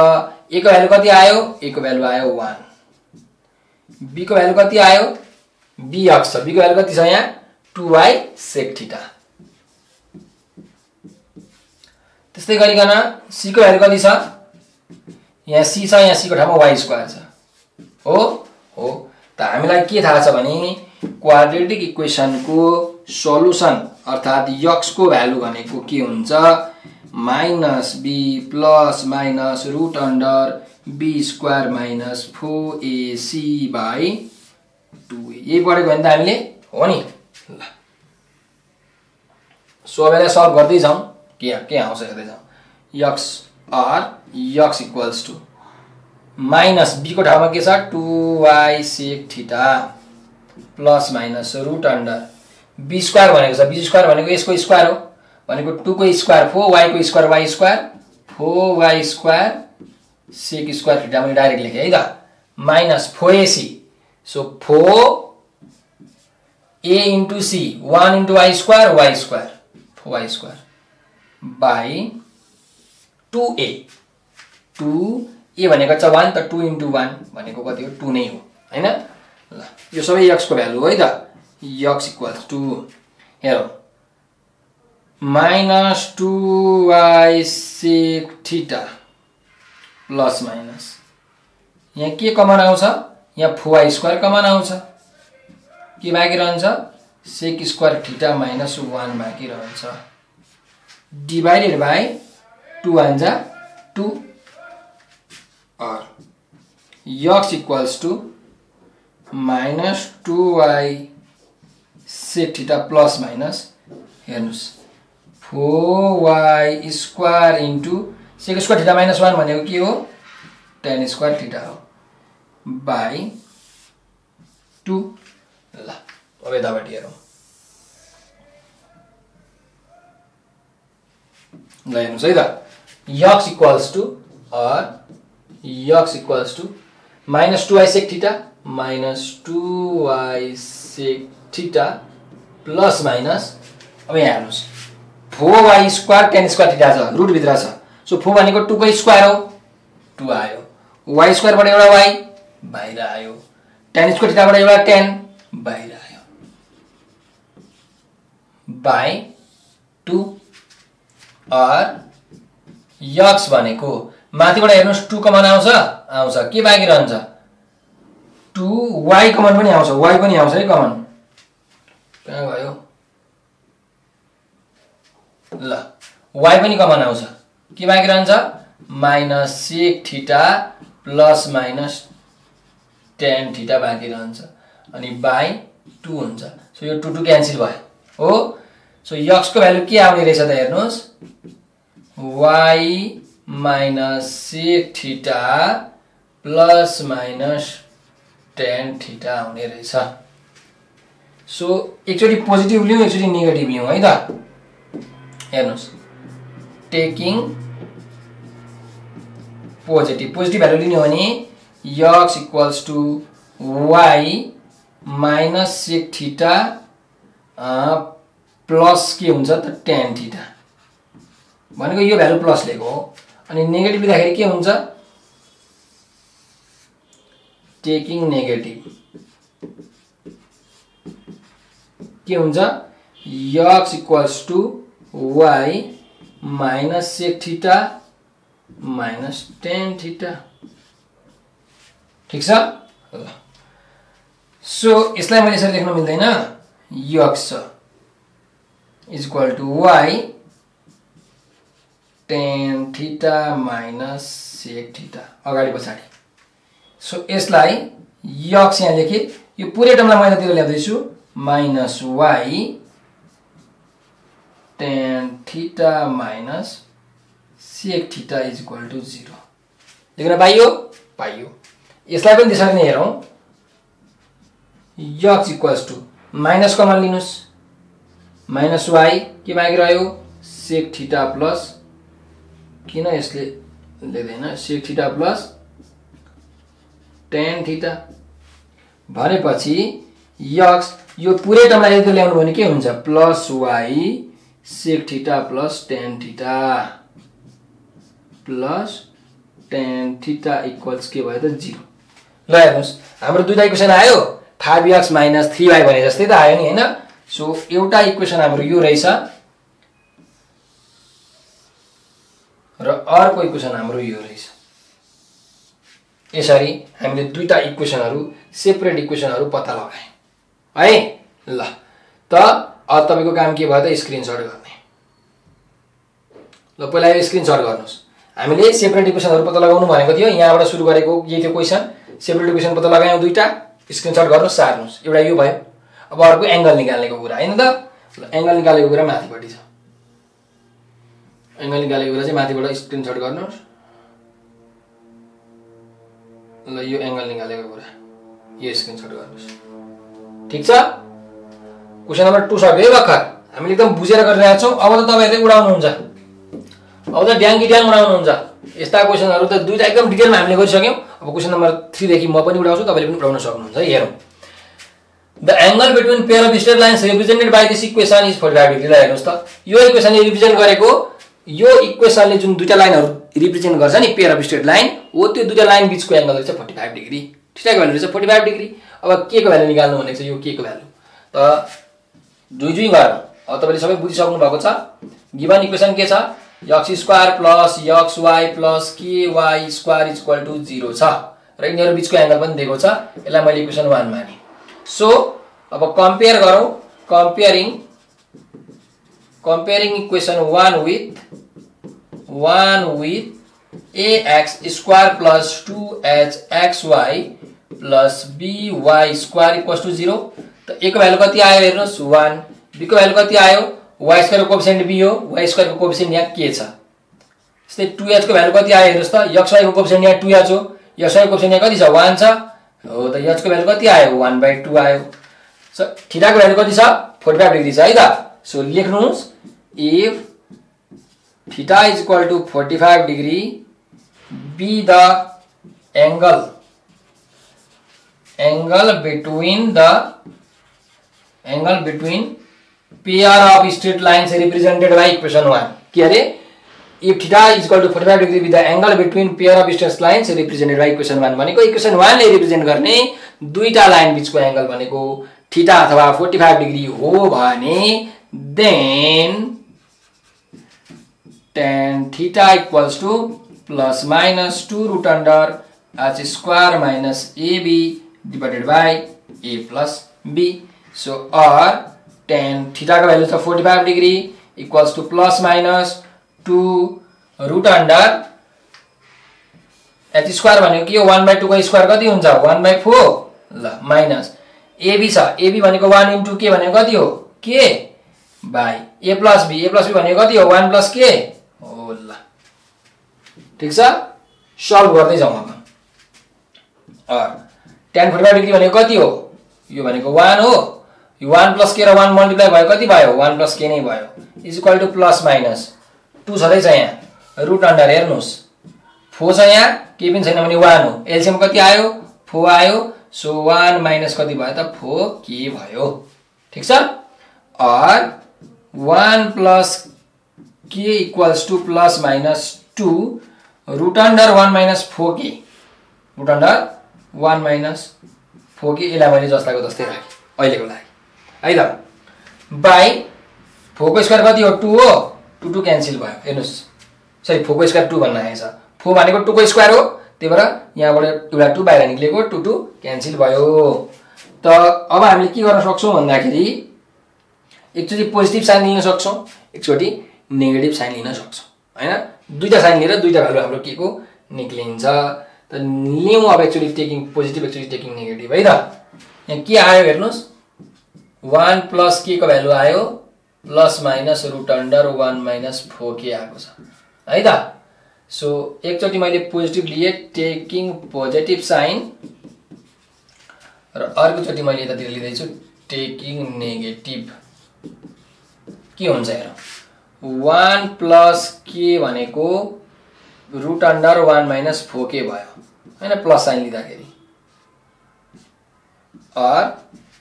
एको भ्यालु कति आयो? एको भ्यालु आयो वान बीको भ्यालु कति आयो? बी छ बीको भ्यालु कति छ यहाँ? टु वाइ सेक थिटा त्यस्तै गरिकन सीको भ्यालु कति छ? यहाँ सी छ यहाँ सीको ठाउँमा वाइ स्क्वायर छ। हो? हो। त हामीलाई के थाहा छ भने क्वाड्रेटिक इक्वेसनको सल्युसन अर्थात् यक्सको भ्यालु भनेको के हुन्छ? Minus b plus minus root under b square minus four a c by two यही पढेको भने त हामीले? हो नि? ल। सो अब यसलाई सल्भ गर्दै जाउँ के के आउँछ हेर्दै जाउँ x or x equals to minus बीको ठाउँमा के छ? Two y sec theta plus minus root under b square भनेको छ। बी स्क्वायर भनेको यसको स्क्वायर हो। भनेको टूको स्क्वायर फोर वाइको square y square four y square sec square theta मैले डाइरेक्ट लेखेँ है त minus four a c so four a into c one into y square y square y square by two a two a भनेको छ one त two into one भनेको कति हो? टु नै हो होइन? ल यो सबै यक्सको भ्यालु हो है त? यक्स इक्वल्स टु हेरौँ minus two y sec theta plus minus. यहाँ के कमन आउँछ? यहाँ फोर स्क्वायर कमन आउँछ। के बाँकी रहन्छ? Sec square theta minus one बाँकी रहन्छ। डिभाइडेड बाई टु वान जा two or x equals to minus two y sec theta plus minus हेर्नुहोस्। Four y square into sec square theta minus one भनेको के हो? टेन स्क्वायर थिटा हो. By two ल अब यतापट्टि हेरौँ। ल हेर्नुहोस् है त। X equals to or x equals to minus two y sec theta minus two y sec theta plus minus अब यहाँ हेर्नुहोस्। Four y square tan square theta छ रुटभित्र छ। सो फोर भनेको टूको स्क्वायर हो। टू आयो। वाइ स्क्वायरबाट एउटा वाइ बाहिर आयो। टेन स्क्वायर थिटाबाट एउटा टेन बाहिर आयो। बाई टू अर यक्स भनेको। माथिबाट हेर्नुहोस् टू कमन आउँछ आउँछ। के बाँकी रहन्छ? टु वाइ कमन पनि आउँछ। वाइ पनि आउँछ है कमन। कहाँ गयो ल वाइ पनि कमन आउँछ। के बाँकी रहन्छ? Minus sec theta plus minus tan theta बाँकी रहन्छ। अनि बाई टू हुन्छ। सो यो टु टू क्यान्सल भयो। हो? सो यक्सको भ्यालु के आउने रहेछ त हेर्नुहोस्। Y minus sec theta plus minus tan theta आउने रहेछ। सो एकचोटि पोजिटिभ लिउँ एकचोटि नेगेटिभ लिउँ है त? हेर्नुहोस्। Taking positive. पोजिटिभ भ्यालु लिने हो भने x equals to y minus sec theta plus के हुन्छ त टेन थिटा। भनेको यो भ्यालु प्लस लिएको हो। अनि नेगेटिभ लिँदाखेरि के हुन्छ? Taking negative. के हुन्छ? X equals to y minus sec theta minus tan theta. ठिक छ? ल सो यसलाई मैले यसरी लेख्न मिल्दैन। यक्स छ is equal to y tan theta minus sec theta अगाडि पछाडि। सो यसलाई यक्स यहाँ लेखेँ। यो पुरै टर्मलाई महिनातिर ल्याउँदैछु। Minus y tan theta minus sec theta is equal to zero लेख्न पाइयो पाइयो यसलाई पनि त्यसरी नै हेरौँ। X equals to minus common लिनुहोस् माइनस वाइ के बाँकी रह्यो? सेक थिटा प्लस किन यसले लेख्दैन? Sec theta plus tan theta भनेपछि यक्स यो पुरै टर्मलाई यदि ल्याउनु भने के हुन्छ? Plus y sec theta plus tan theta plus tan theta equals के भयो त जिरो ल हेर्नुहोस् हाम्रो दुइटा इक्वेसन आयो। Five x minus three y भने जस्तै त आयो नि होइन? सो एउटा इक्वेसन हाम्रो यो रहेछ। र अर्को इक्वेसन हाम्रो यो रहेछ। यसरी हामीले दुईवटा इक्वेसनहरू सेपरेट इक्वेसनहरू पत्ता लगायौँ। है? ल। त अब तपाईँको काम के भयो त? स्क्रिनसट गर्ने। ल पहिला यो स्क्रिनसट गर्नुहोस्। हामीले सेपरेट इक्वेसनहरू पत्ता लगाउनु भनेको थियो। यहाँबाट सुरु गरेको यही थियो क्वेसन सेपरेट इक्वेसन पत्ता लगायौँ दुईवटा स्क्रिनसट गर्नुहोस् सार्नुहोस्। एउटा यो भयो। अब अर्को एङ्गल निकाल्नेको कुरा। होइन त? एङ्गल निकालेको कुरा माथिपट्टि छ। एङ्गल निकालेको कुरा चाहिँ माथिबाट स्क्रिनसट गर्नुहोस्। ल यो एङ्गल निकालेको कुरा। यो स्क्रिनसट गर्नुहोस्। ठिक छ? क्वेसन नम्बर टू सक्यो है भर्खर हामीले एकदम बुझेर गरिरहेको छौँ। अब त तपाईँहरूले उडाउनुहुन्छ। अब त ड्याङ्की ड्याङ उडाउनुहुन्छ यस्ता क्वेसनहरू त दुइटा एकदम डिटेलमा हामीले गरिसक्यौँ। अब क्वेसन नम्बर थ्रीदेखि म पनि उठाउँछु तपाईँले पनि उठाउन सक्नुहुन्छ हेरौँ। The angle between pair of straight lines represented by this equation is forty five degree हेर्नुहोस् त। यो इक्वेसनले रिप्रेजेन्ट गरेको यो इक्वेसनले जुन दुइटा लाइनहरू रिप्रेजेन्ट गर्छ नि पेयर अफ स्ट्रेट लाइन हो त्यो दुइटा लाइन बिचको एङ्गल रहेछ फोर्टी फाइभ डिग्री ठिकको भ्यालु रहेछ फोर्टी फाइभ डिग्री अब के को भ्यालु निकाल्नु भनेको छ यो के को भ्यालु त जुई जुई गरौँ। अब तपाईँले सबै बुझिसक्नु भएको छ। गिभन इक्वेसन के छ? X square plus x y plus k y square equal to zero छ। र यिनीहरू बिचको एङ्गल पनि दिएको छ। यसलाई मैले इक्वेसन वान माने। सो अब कम्पेयर गरौँ। Comparing comparing equation one with one with a x square plus two h x y plus b y square equals to zero त एको भ्यालु कति आयो हेर्नुहोस्? वान बीको भ्यालु कति आयो? वाइ स्क्वायरको कोपिसेन्ट बी हो वाइ स्क्वायरको कोपिसेन्ट यहाँ के छ। यस्तै टु एचको भ्यालु कति आयो हेर्नुहोस् त यक्स वाइको कोपिसेन्ट यहाँ टु एच हो यक्स वाइको कोपिसेन्ट यहाँ कति छ वान छ। हो त एचको भ्यालु कति आयो? वान बाई टू आयो। सो ठिटाको भ्यालु कति छ? फोर्टी फाइभ डिग्री छ है त? सो लेख्नुहोस् if theta is equal to forty five degree be the angle angle between the angle between pair of straight lines represented by equation one के अरे if theta is equal to forty degree with the angle between pair of straight lines represented by equation one भनेको equation वानले represent गर्ने दुईटा line बिचको angle भनेको theta अथवा forty five degree हो भने then tan theta equals to plus minus 2 root under h square minus ab divided by a plus b. So or tan theta का value था 45 degree equals to plus minus 2 root under h square भनेको के हो? 1 by 2 को square कति हुन्छ? 1 by 4 ल minus AB छ। एबी भनेको 1 इन्टु के भनेको कति हो? के by a plus b a plus b भनेको कति हो? 1 प्लस के हो ल। ठिक छ? सल्भ गर्दै जाउँ अब। टेन फोर्टी फाइभ डिग्री भनेको कति हो? यो भनेको वान हो। वान प्लस के र वान मल्टिप्लाई भयो कति भयो? वान प्लस के नै भयो। Is equal to plus minus two छँदैछ यहाँ। रुट अन्डर हेर्नुहोस्। फो छ यहाँ केही पनि छैन भने वान हो। एलसिएम कति आयो? फो आयो। सो वान माइनस कति भयो त? फो के भयो? ठिक छ? Or one plus k equals to plus minus two root under one minus four k? Root under one minus four k? यसलाई मैले जस्ताको जस्तै राखेँ। अहिलेको लागि। है त बाई फोरको स्क्वायर कति हो? टू हो। टू टू क्यान्सल भयो। हेर्नुहोस्। सरी फोरको स्क्वायर टू भन्न आएछ। फोर भनेको टूको स्क्वायर हो। त्यही भएर यहाँबाट एउटा टू बाहिर निक्लेको टू टू क्यान्सल भयो। त अब हामीले के गर्न सक्छौँ भन्दाखेरि एकचोटि पोजिटिभ साइन लिन सक्छौँ। एकचोटि नेगेटिभ साइन लिन सक्छौँ। होइन? दुईवटा साइन लिएर दुईवटा भ्यालु हाम्रो के को? निक्लिन्छ। त लिउँ अब एकचोटि टेकिङ पोजिटिभ एकचोटि टेकिङ नेगेटिभ है त? यहाँ के आयो हेर्नुहोस्। वान प्लस के को भ्यालु आयो? Plus minus root under one minus four k आएको छ। है त सो एकचोटि मैले पोजिटिभ लिएँ टेकिङ पोजिटिभ साइन र अर्कोचोटि मैले यतातिर लिँदैछु टेकिङ नेगेटिभ के हुन्छ हेर। वान प्लस के भनेको root under one minus four k भयो। होइन प्लस साइन लिँदाखेरि।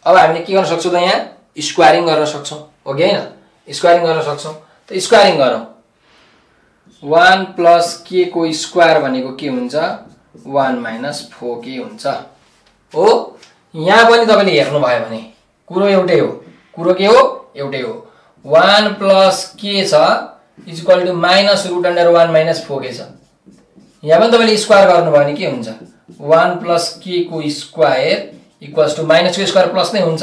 अब हामीले के गर्न सक्छौँ त यहाँ? स्क्वायरिङ गर्न सक्छौँ। हो कि होइन? स्क्वायरिङ गर्न सक्छौँ। त स्क्वायरिङ गरौँ। वान प्लस के को स्क्वायर भनेको के हुन्छ? वान माइनस फोर के हुन्छ। हो? यहाँ पनि तपाईँले हेर्नुभयो भने कुरो एउटै हो। कुरो के हो? एउटै हो। वान प्लस के छ equal to minus root under one minus four k छ। यहाँ पनि तपाईँले स्क्वायर गर्नुभयो भने के हुन्छ? वान प्लस के को स्क्वायर इक्वल्स टु माइनस को स्क्वायर प्लस नै हुन्छ।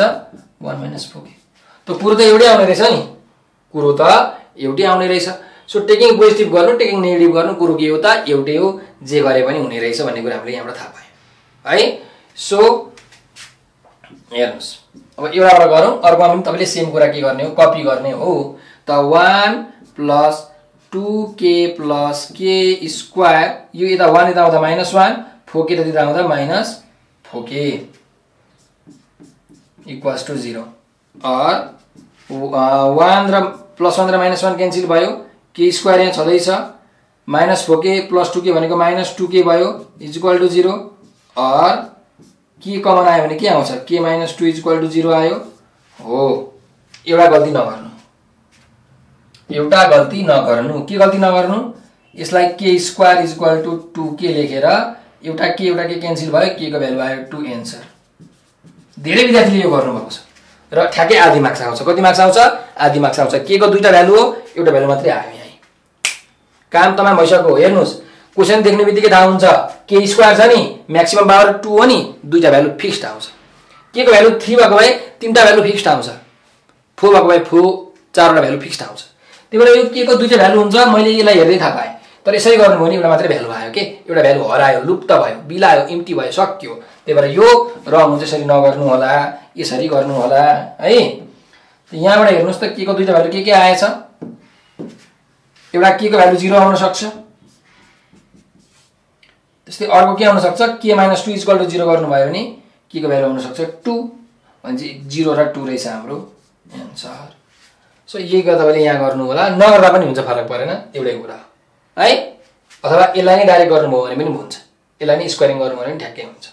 वान माइनस के? त कुरो त एउटै आउने रहेछ नि। कुरो त एउटै आउने रहेछ। सो टेकिङ पोजिटिभ गर्नु टेकिङ नेगेटिभ गर्नु कुरो के हो त? एउटै हो। जे गरे पनि हुने रहेछ भन्ने कुरा हामीले यहाँबाट थाहा पायौँ। है? सो हेर्नुहोस्। अब एउटाबाट गरौँ। अर्कोमा पनि तपाईँले सेम कुरा के गर्ने हो? कपी गर्ने हो। त one plus two k plus k square यो यता वान यता आउँदा माइनस वान फोके त्यता आउँदा minus four k equals to zero one र प्लस वान र माइनस वान क्यान्सिल भयो. के स्क्वायर यहाँ छँदैछ। माइनस फोके प्लस टू के भनेको माइनस टू के भयो is equal to zero or k common आयो भने के आउँछ? K minus two is equal to zero आयो। हो। एउटा गल्ती नगर्नु। एउटा गल्ती नगर्नु। के गल्ती नगर्नु? यसलाई k square is equal to two k लेखेर एउटा के एउटा के क्यान्सिल भयो। के को भ्यालु आयो टु एन्सर धेरै विद्यार्थीले यो गर्नुभएको छ। र ठ्याक्कै आधी मार्क्स आउँछ। कति मार्क्स आउँछ? आधी मार्क्स आउँछ। के को दुईवटा भ्यालु हो? एउटा भ्यालु मात्रै आयो यहाँ। काम तमाम भइसक्यो। हेर्नुहोस् क्वेसन देख्ने बित्तिकै थाहा हुन्छ के स्क्वायर छ नि? म्याक्सिमम् पावर टू हो नि? दुईवटा भ्यालु फिक्स्ड आउँछ। के को भ्यालु थ्री भएको भए? तिनवटा भ्यालु फिक्स्ड आउँछ। फोर भएको भए फोर चारवटा भ्यालु फिक्स्ड आउँछ। त्यही भएर यो के को दुईवटा भ्यालु हुन्छ? मैले यसलाई हेर्दै थाहा पाएँ। तर यसरी गर्नुभयो भने एउटा मात्रै भ्यालु आयो कि? एउटा भ्यालु हरायो लुप्त भयो बिलायो इम्टी भयो सक्यो। त्यही भएर यो रङ नगर्नु होला यसरी गर्नु होला है? यहाँबाट हेर्नुहोस् त के को दुईवटा भ्यालु के के आएछ? एउटा के को भ्यालु जिरो आउन सक्छ? त्यस्तै अर्को के आउन सक्छ? K minus two is equal to zero गर्नुभयो भने के को भ्यालु आउन सक्छ? टू भनेपछि जिरो र टू रहेछ हाम्रो। एन्सर सो यही तपाईँले यहाँ गर्नु होला। नगर्दा पनि हुन्छ फरक परेन। एउटै कुरा। है? अथवा यसलाई नै डाइरेक्ट गर्नुभयो भने पनि हुन्छ। यसलाई नै स्क्वायरिङ गर्नुभयो भने ठ्याक्कै हुन्छ।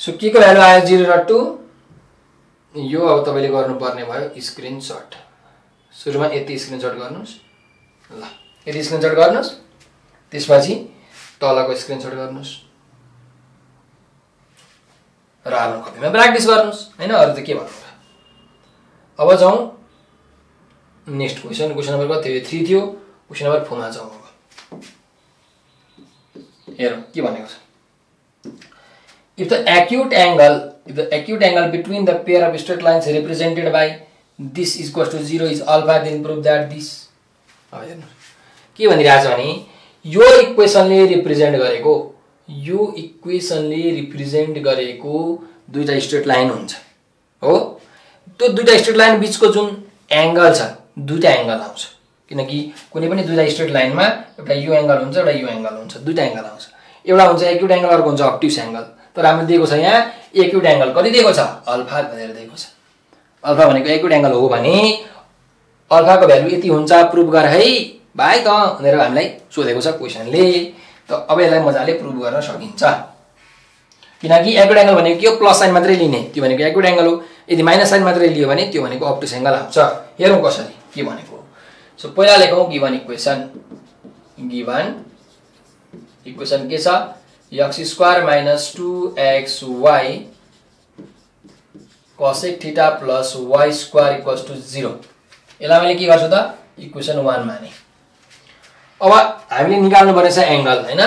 सो के को भ्यालु आयो जिरो र टू यो अब तपाईँले गर्नुपर्ने भयो स्क्रिनसट सुरुमा यति स्क्रिनसट गर्नुहोस्। ल यति स्क्रिनसट गर्नुहोस्। त्यसपछि तलको स्क्रिनसट गर्नुहोस्। र आफ्नो कपीमा प्र्याक्टिस गर्नुहोस्। होइन अरू त के भन्नु अब जाउँ। नेक्स्ट क्वेसन क्वेसन नम्बर कति थ्री थियो। क्वेसन नम्बर फोरमा जाउँ अब। हेरौँ के भनेको छ? If the acute angle if the acute angle between the pair of straight lines represented by this is equals to 0 is alpha then prove that this. के भनिरहेछ भने यो इक्वेसनले रिप्रेजेन्ट गरेको यो इक्वेसनले रिप्रेजेन्ट गरेको दुईवटा स्ट्रेट लाइन हुन्छ। हो? त्यो दुईवटा स्ट्रेट लाइन बिचको जुन एङ्गल छ दुईवटा एङ्गल आउँछ। किनकि कुनै पनि दुईवटा स्ट्रेट लाइनमा एउटा यो एङ्गल हुन्छ एउटा यो एङ्गल हुन्छ दुईवटा एङ्गल आउँछ। एउटा हुन्छ एक्युट एङ्गल अर्को हुन्छ अप्टिक्स एङ्गल तर हामीले दिएको छ यहाँ एक्युट एङ्गल कति दिएको छ? अल्फा भनेर दिएको छ। अल्फा भनेको एक्युट एङ्गल हो भने अल्फाको भ्यालु यति हुन्छ प्रुभ गर है। भाइ त भनेर हामीलाई सोधेको छ क्वेसनले त अब यसलाई मजाले प्रुभ गर्न सकिन्छ। किनकि एक्युट एङ्गल भनेको के हो? प्लस साइन मात्रै लिने। त्यो भनेको एक्युट एङ्गल हो। यदि माइनस साइन मात्रै लियो भने त्यो भनेको अप्टिक्स एङ्गल आउँछ। हेरौँ कसरी के भनेको। सो पहिला लेखौँ गिभन इक्वेसन गिभन इक्वेसन के छ? X square minus two x y cosec theta plus y square equals to zero यसलाई मैले के गर्छु त? इक्वेसन वान माने। अब हामीले निकाल्नु पर्ने छ एङ्गल होइन?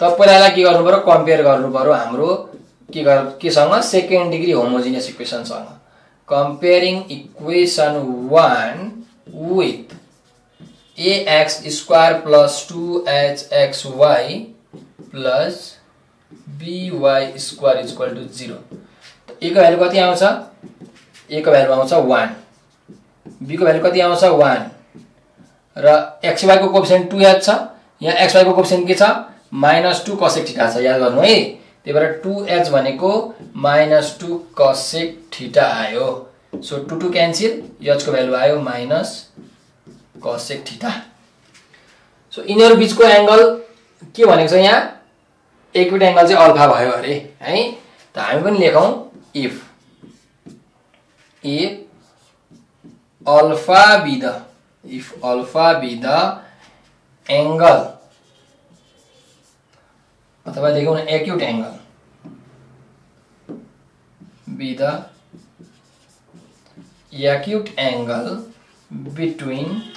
त पहिला यसलाई के गर्नु पऱ्यो कम्पेयर गर्नु पऱ्यो हाम्रो के गर केसँग? Second degree homogeneous इक्वेसनसँग comparing equation one with a x square plus two h x y plus b y square is equal to zero echo value कति आउँछ? एको भ्यालु आउँछ वान बीको भ्यालु कति आउँछ? वान र एक्सवाईको कोप्सेन्ट टु एच छ? यहाँ एक्सवाईको कोप्सेन्ट के छ? माइनस टू कसेक ठिटा छ। याद गर्नु है? त्यही भएर टु एच भनेको माइनस टू कसेक ठिटा आयो। सो टु टू क्यान्सिल एचको भ्यालु आयो माइनस कसेक ठिटा सो यिनीहरू बिचको एङ्गल के भनेको छ यहाँ? एक्विट एङ्गल चाहिँ अल्फ़ा भयो अरे, है? त हामी पनि लेखौँ if if alpha be the if alpha be the अथवा लेखौँ न acute angle be the acute angle between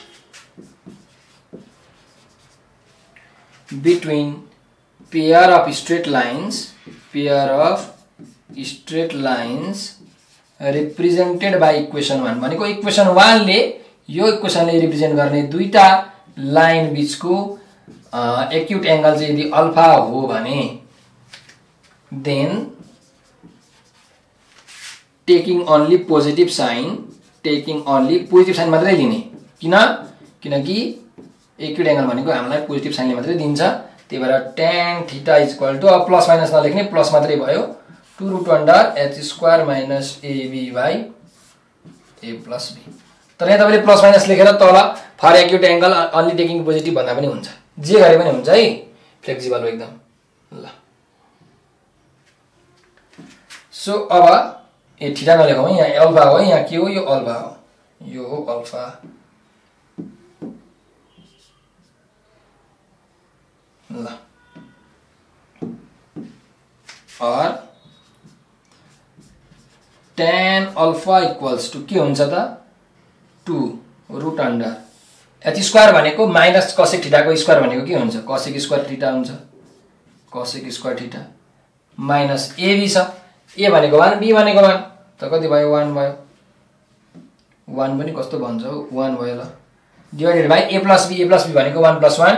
between pair of straight lines pair of straight lines represented by equation one भनेको इक्वेसन वानले यो इक्वेसनले रिप्रेजेन्ट गर्ने दुईवटा line बिचको एक्युट एङ्गल चाहिँ यदि अल्फा हो भने then taking only positive sign taking only positive sign मात्रै लिने। किन? किनकि एक्युट एङ्गल भनेको हामीलाई पोजिटिभ साइनले मात्रै दिन्छ। त्यही भएर tan theta is equal to अब प्लस माइनस नलेख्ने प्लस मात्रै भयो। Two root under h square minus ab by a plus b तर यहाँ तपाईँले प्लस माइनस लेखेर तल for acute angle only taking positive भन्दा पनि हुन्छ। जे गरे पनि हुन्छ है फ्लेक्सिबल हो एकदम। ल। सो अब ए ठिटा नलेखौँ यहाँ अल्फा हो यहाँ के हो यो अल्फा हो। यो हो अल्फा ल और टेन अल्फा इक्वल्स टु के हुन्छ त? Two root under h square भनेको माइनस कसेक ठिटाको स्क्वायर भनेको के हुन्छ? कसेक स्क्वायर ठिटा हुन्छ। Cosec square theta minus ab छ। ए भनेको वान बी भनेको वान त कति भयो? वान भयो। वान पनि कस्तो भन्छ हौ? वान भयो ल। Divided by a plus b a plus b भनेको वान प्लस वान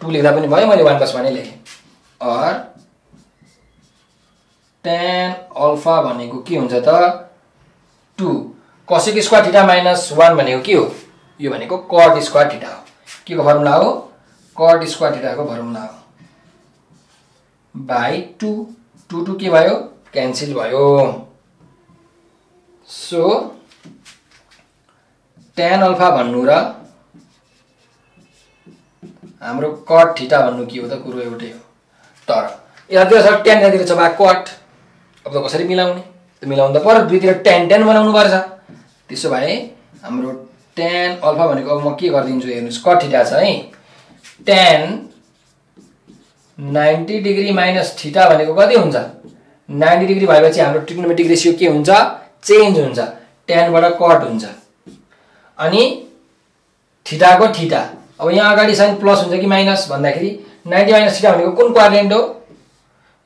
टू लेख्दा पनि भयो मैले वान प्लस वानै लेखेँ। अर टेन अल्फा भनेको के हुन्छ त? Two. Cosec square theta minus one भनेको के हो? यो भनेको कट स्क्वायर ठिटा हो। के को फर्मुला हो? कट स्क्वायर ठिटाको फर्मुला हो। बाई टू टू टू के भयो? क्यान्सिल भयो। सो टेन अल्फा भन्नु र हाम्रो कट ठिटा भन्नु के हो त कुरो एउटै हो। तर यतातिर छ टेन यतातिर छ बा कट। अब त कसरी मिलाउने? त मिलाउनु त पर्यो दुईतिर टेन टेन बनाउनु पर्छ। त्यसो भए हाम्रो टेन अल्फा भनेको अब म के गरिदिन्छु हेर्नुहोस् कट ठिटा छ है। Tan ninety degree minus theta भनेको कति हुन्छ? नाइन्टी डिग्री भएपछि हाम्रो ट्रिग्नोमेट्रिक रेसियो के हुन्छ? चेन्ज हुन्छ। टेनबाट कट हुन्छ। अनि ठिटाको ठिटा। अब यहाँ अगाडि साइन प्लस हुन्छ कि माइनस भन्दाखेरि नाइन्टी माइनस ठिटा भनेको कुन क्वाड्रेन्ट हो?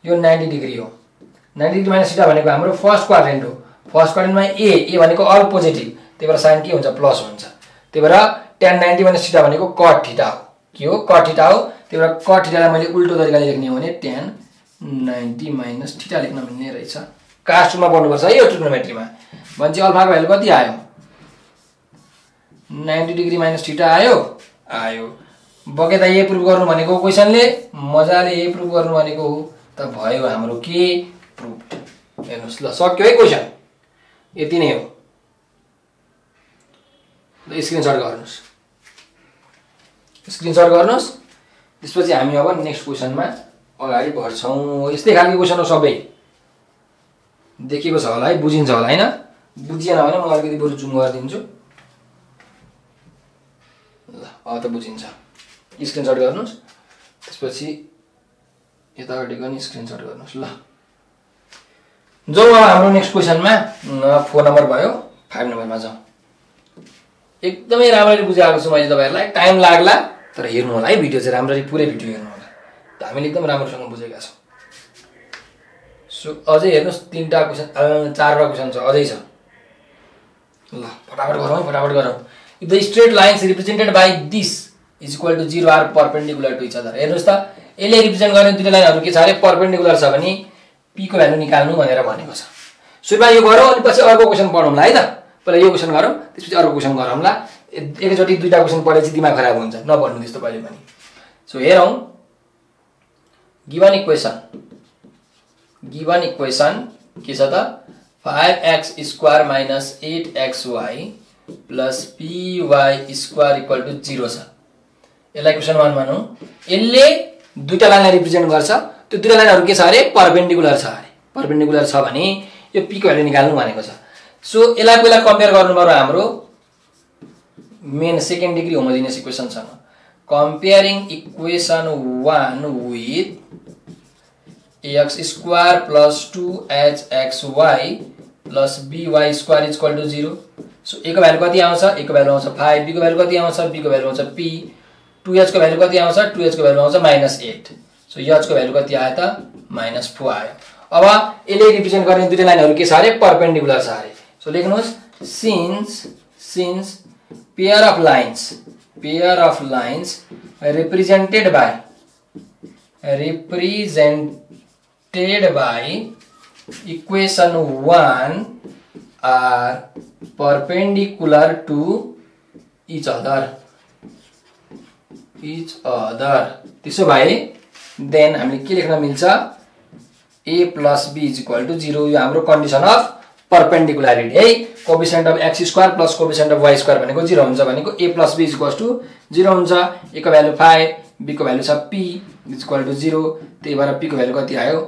यो नाइन्टी डिग्री हो। नाइन्टी डिग्री माइनस ठिटा भनेको हाम्रो फर्स्ट क्वाड्रेन्ट हो। फर्स्ट क्वाड्रेन्टमा ए ए भनेको अल पोजिटिभ त्यही भएर साइन के हुन्छ? प्लस हुन्छ। त्यही भएर टेन नाइन्टी माइनस ठिटा भनेको कट ठिटा हो। के हो? कट ठिटा हो। त्यही भएर कट ठिटालाई मैले उल्टो तरिकाले लेख्ने हो भने टेन नाइन्टी माइनस ठिटा लेख्न मिल्ने रहेछ। कास्टमा पढ्नुपर्छ है यो ट्रिग्नोमेट्रीमा भने चाहिँ अल्फाको भ्यालु कति आयो? नाइन्टी डिग्री माइनस ठिटा आयो। आयो। बकेता यही प्रुभ गर्नु भनेको क्वेसनले मजाले यही प्रुभ गर्नु भनेको हो। त भयो हाम्रो के प्रुभ हेर्नुहोस् ल सक्यो है क्वेसन यति नै हो। स्क्रिनसट गर्नुहोस्। स्क्रिनसट गर्नुहोस्। त्यसपछि हामी अब नेक्स्ट क्वेसनमा अगाडि बढ्छौँ। यस्तै खालको क्वेसन हो सबै। देखेको छ होला है बुझिन्छ होला होइन? बुझिएन भने म अलिकति बरु जुम गरिदिन्छु। त बुझिन्छ। स्क्रिनसट गर्नुहोस्। त्यसपछि यतापट्टि पनि स्क्रिनसट गर्नुहोस्। ल। जाउँ अब हाम्रो नेक्स्ट क्वेसनमा फोर नम्बर भयो। फाइभ नम्बरमा जाउँ। एकदमै राम्ररी बुझाएको छु मैले तपाईँहरूलाई। टाइम लाग्ला तर हेर्नु होला है भिडियो चाहिँ। राम्ररी पुरै भिडियो हेर्नु होला। त हामीले एकदम राम्रोसँग बुझेका छौँ। सो अझै हेर्नुहोस् तिनवटा क्वेसन चारवटा क्वेसन छ। अझै छ। ल फटाफट गरौँ फटाफट गरौँ। If the straight lines represented by this is equal to zero are perpendicular to each other हेर्नुहोस् त यसले रिप्रेजेन्ट गर्ने दुईवटा लाइनहरू के छ? अरे पर्पेन्डिकुलर छ भने पीको भ्यालु निकाल्नु भनेर भनेको छ। सुरुमा यो गरौँ अनि पछि अर्को क्वेसन पढौँला है त? पहिला यो क्वेसन गरौँ त्यसपछि अर्को क्वेसन गरौँला। एकैचोटि दुईवटा क्वेसन पढेपछि दिमाग खराब हुन्छ नपढ्नु त्यस्तो कहिले पनि। सो हेरौँ। गिभन इक्वेसन गिभन इक्वेसन के छ त? Five x square minus eight x y plus p y square equal to zero छ। यसलाई क्वेसन वान भनौँ। यसले दुईवटा लाइनलाई रिप्रेजेन्ट गर्छ। त्यो दुईवटा लाइनहरू के छ अरे? पर्पेन्डिकुलर छ अरे। पर्पेन्डिकुलर छ भने यो पीको भ्यालु निकाल्नु भनेको छ। सो यसलाई पहिला कम्पेयर गर्नु पर्यो हाम्रो main second degree homogeneous इक्वेसनसँग comparing equation one with x square plus two h x y plus b y square equal to zero so echo value कति आउँछ एको भ्यालु आउँछ फाइभ बीको भ्यालु कति आउँछ बीको भ्यालु आउँछ पी टु एचको भ्यालु कति आउँछ टु एचको भ्यालु आउँछ माइनस एट सो एचको भ्यालु कति आयो त माइनस फोर आयो अब यसले रिप्रेजेन्ट गर्ने दुईवटा लाइनहरू के छ अरे पर्पेन्डिकुलर छ अरे सो लेख्नुहोस् since since pair of lines pair of lines represented by represent stated by equation 1 are perpendicular to each other. Each other. त्यसो भए देन हामीले के लेख्न मिल्छ? A plus b is equal to zero यो हाम्रो कन्डिसन अफ पर्पेन्डिकुलारिटी है coefficient of x square plus coefficient of y square भनेको जिरो हुन्छ भनेको a plus b is equal to zero हुन्छ। एको भ्यालु फाइभ बीको भ्यालु छ p is equal to zero त्यही भएर पीको भ्यालु कति आयो?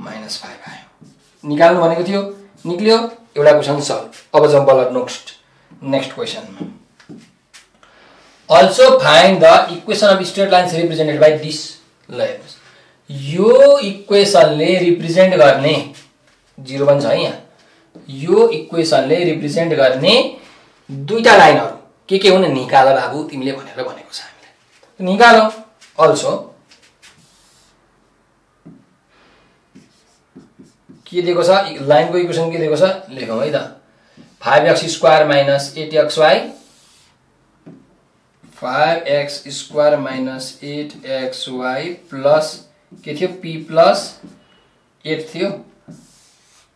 माइनस फाइभ आयो। निकाल्नु भनेको थियो। निक्ल्यो। एउटा क्वेसन सल्भ अब जाउँ बल्ल next next क्वेसनमा also find the equation of straight lines represented by this ल हेर्नुहोस् यो इक्वेसनले रिप्रेजेन्ट गर्ने जिरो पनि छ है यहाँ। यो इक्वेसनले रिप्रेजेन्ट गर्ने दुईवटा लाइनहरू के के हुन्? निकाल बाबु तिमीले भनेर भनेको छ हामीलाई। निकाल अल्सो के दिएको छ? लाइनको इक्वेसन के दिएको छ? लेखौँ है त। Five x square minus eight x y five x square minus eight x y plus के थियो? पी प्लस एट थियो।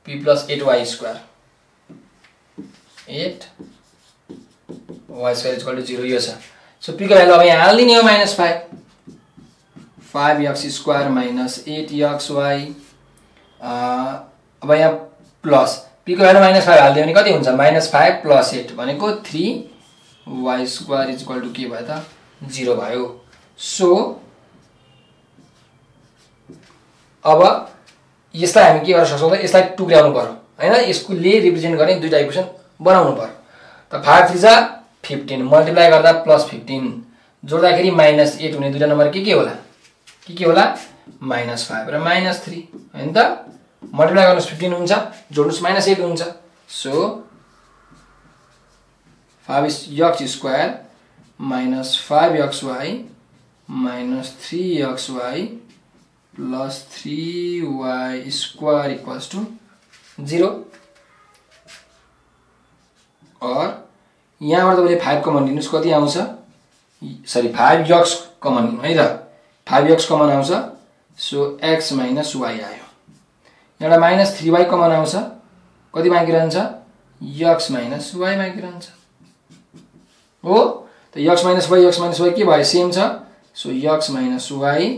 P plus eight y square. Eight y square is equal to zero यो छ। सो पीको value अब यहाँ हालिदिने हो minus five. Five x square minus eight x y अब यहाँ प्लस पीको भ्यालु माइनस फाइभ हालिदियो भने कति हुन्छ? माइनस फाइभ प्लस एट भनेको three y square is equal to के भयो त? जिरो भयो। सो अब यसलाई हामी के गर्न सक्छौँ त? यसलाई टुक्राउनु पऱ्यो होइन? यसकोले रिप्रेजेन्ट गर्ने दुइटा इक्वेसन बनाउनु पऱ्यो त फाइभ थ्री जा फिफ्टिन मल्टिप्लाई गर्दा प्लस फिफ्टिन जोड्दाखेरि माइनस एट हुने दुइटा नम्बर के के होला? के के होला? माइनस फाइभ र माइनस थ्री होइन त? मल्टिप्लाई गर्नुहोस् फिफ्टिन हुन्छ जोड्नुहोस् माइनस एट हुन्छ। So five x square minus five x y minus three x y plus three y square equals to zero or यहाँबाट तपाईँले फाइभ कमन लिनुहोस् कति आउँछ? सरी फाइभ यक्स कमन है त? फाइभ एक्स कमन आउँछ। So x minus y आयो। यहाँबाट माइनस थ्री वाई कमन आउँछ। कति बाँकी रहन्छ? यक्स माइनस वाई बाँकी रहन्छ। हो? त x minus y x minus y के भयो सेम छ। सो यक्स माइनस वाई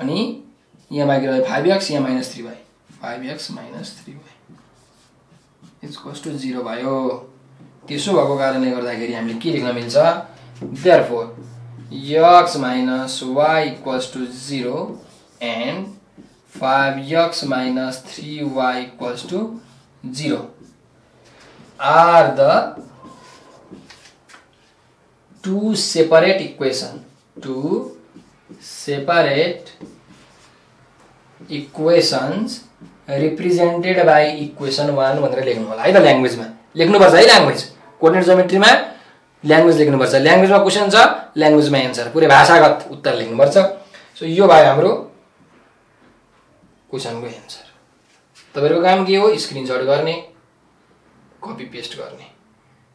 अनि यहाँ बाँकी रह्यो फाइभ एक्स यहाँ minus three y. Five x minus three y. It's to zero भयो। त्यसो भएको कारणले गर्दाखेरि हामीले के लेख्न मिल्छ? Therefore x minus y equals to zero and 5x minus 3y equals to 0 are the two separate equation two separate equations represented by equation 1 भनेर लेख्नु होला। है त ल्याङ्ग्वेजमा? लेख्नुपर्छ है ल्याङ्ग्वेज। कोर्डिनेट जोमेट्रीमा ल्याङ्ग्वेज लेख्नुपर्छ। ल्याङ्ग्वेजमा क्वेसन छ ल्याङ्ग्वेजमा एन्सर। पुरै भाषागत उत्तर लेख्नुपर्छ। सो यो भयो हाम्रो क्वेसनको एन्सर तपाईँहरूको काम के हो? स्क्रिनसट गर्ने कपी पेस्ट गर्ने।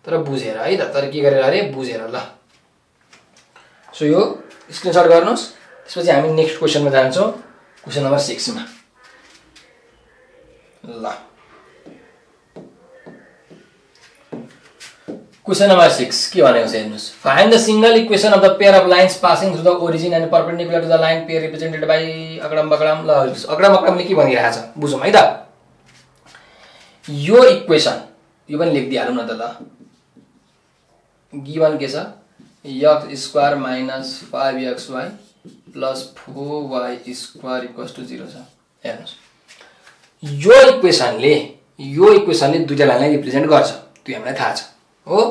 तर बुझेर है त तर के गरेर अरे? बुझेर ल। सो यो स्क्रिनसट गर्नुहोस्। त्यसपछि हामी नेक्स्ट क्वेसनमा जान्छौँ। क्वेसन नम्बर सिक्समा। ल। क्वेसन नम्बर सिक्स के भनेको छ हेर्नुहोस्? Find the single equation of the pair of lines passing through the origin and perpendicular to the line pair represented by अकडम बकडम ल अकडम अकडमले के भनिरहेको छ? बुझौँ है त? यो इक्वेसन यो पनि लेखिदिइहालौँ न त ल। गिभन के छ? X square minus five x y plus four y square equals to zero छ। हेर्नुहोस् यो इक्वेसनले यो इक्वेसनले दुइटा लाइनलाई रिप्रेजेन्ट गर्छ। त्यो हामीलाई थाहा छ। हो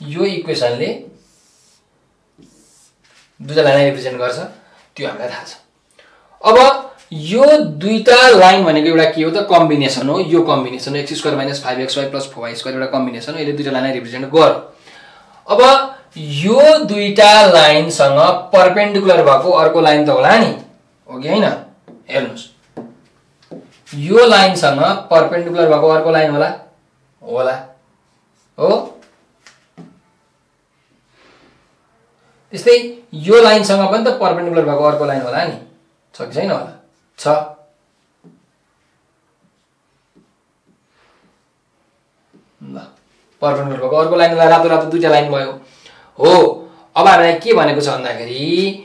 यो इक्वेसनले दुईवटा लाइनलाई रिप्रेजेन्ट गर्छ त्यो हामीलाई थाहा छ। अब यो दुईटा लाइन भनेको एउटा के हो त? कम्बिनेसन हो। यो कम्बिनेसन हो। X square minus five x y plus four y square एउटा कम्बिनेसन हो। यसले दुईवटा लाइनलाई रिप्रेजेन्ट गर अब यो दुईटा लाइनसँग पर्पेन्डिकुलर भएको अर्को लाइन त होला नि। हो कि होइन? हेर्नुहोस्। यो लाइनसँग पर्पेन्डिकुलर भएको अर्को लाइन होला। होला। हो। त्यस्तै यो लाइनसँग पनि त पर्पेन्डिकुलर भएको अर्को लाइन होला नि। छ कि छैन होला? छ। ल। पर्पेन्डिकुलर भएको अर्को लाइन रातो रातो दुइटा लाइन भयो। हो। अब हामीलाई के भनेको छ भन्दाखेरि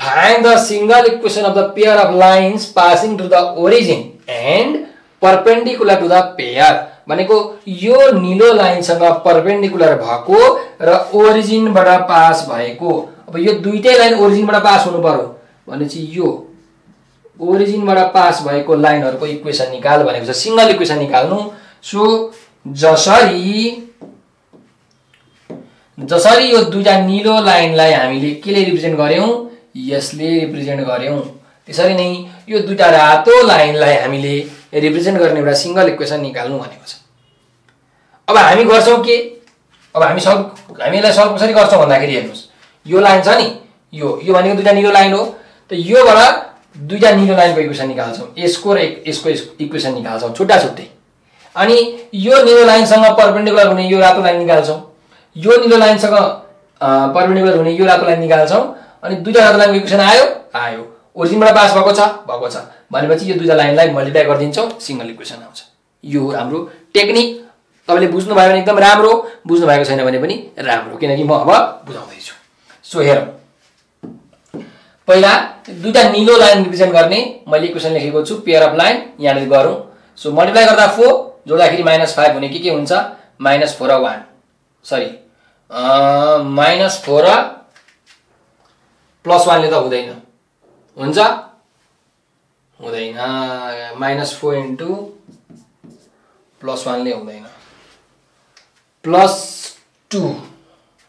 find the single equation of the pair of lines passing to the origin and perpendicular to the pair भनेको यो निलो लाइनसँग पर्पेन्डिकुलर भएको र ओरिजिनबाट पास भएको। अब यो दुइटै लाइन ओरिजिनबाट पास हुनु पर्यो। भनेपछि यो ओरिजिनबाट पास भएको लाइनहरूको इक्वेसन निकाल भनेको छ। सिङ्गल इक्वेसन निकाल्नु। सो जसरी जसरी यो दुईवटा निलो लाइनलाई हामीले केले रिप्रेजेन्ट गऱ्यौँ यसले रिप्रेजेन्ट गऱ्यौँ त्यसरी नै यो दुईवटा रातो लाइनलाई हामीले रिप्रेजेन्ट गर्ने एउटा सिङ्गल इक्वेसन निकाल्नु भनेको छ। अब हामी गर्छौँ के? अब हामी सल्भ हामीलाई सल्भ कसरी गर्छौँ भन्दाखेरि हेर्नुहोस्। यो लाइन छ नि यो यो भनेको दुईवटा निलो लाइन हो। त योबाट दुईवटा निलो लाइनको इक्वेसन निकाल्छौँ। यसको र यसको इक्वेसन निकाल्छौँ छुट्टा छुट्टै अनि यो निलो लाइनसँग पर्पेन्डिकुलर हुने यो रातो लाइन निकाल्छौँ। यो निलो लाइनसँग पर्पेन्डिकुलर हुने यो रातो लाइन निकाल्छौँ। अनि दुईवटा रातो लाइनको इक्वेसन आयो? आयो। ओरिजिनबाट पास भएको छ? भएको छ। भनेपछि यो दुईवटा लाइनलाई मल्टिप्लाई गरिदिन्छौँ सिङ्गल इक्वेसन आउँछ। यो हो हाम्रो टेक्निक तपाईँले बुझ्नुभयो भने एकदम राम्रो। बुझ्नु भएको छैन भने पनि राम्रो। किनकि म अब बुझाउँदैछु। सो हेरौँ। पहिला दुईवटा निलो लाइन रिप्रेजेन्ट गर्ने मैले इक्वेसन लेखेको छु पेयर अफ लाइन यहाँनिर गरौँ। सो मल्टिप्लाई गर्दा फोर जोड्दाखेरि माइनस फाइभ हुने के के हुन्छ? Minus four one sorry minus four plus वानले त हुँदैन। हुन्छ? हुँदैन. माइनस फोर इन्टु प्लस वानले हुँदैन. Plus two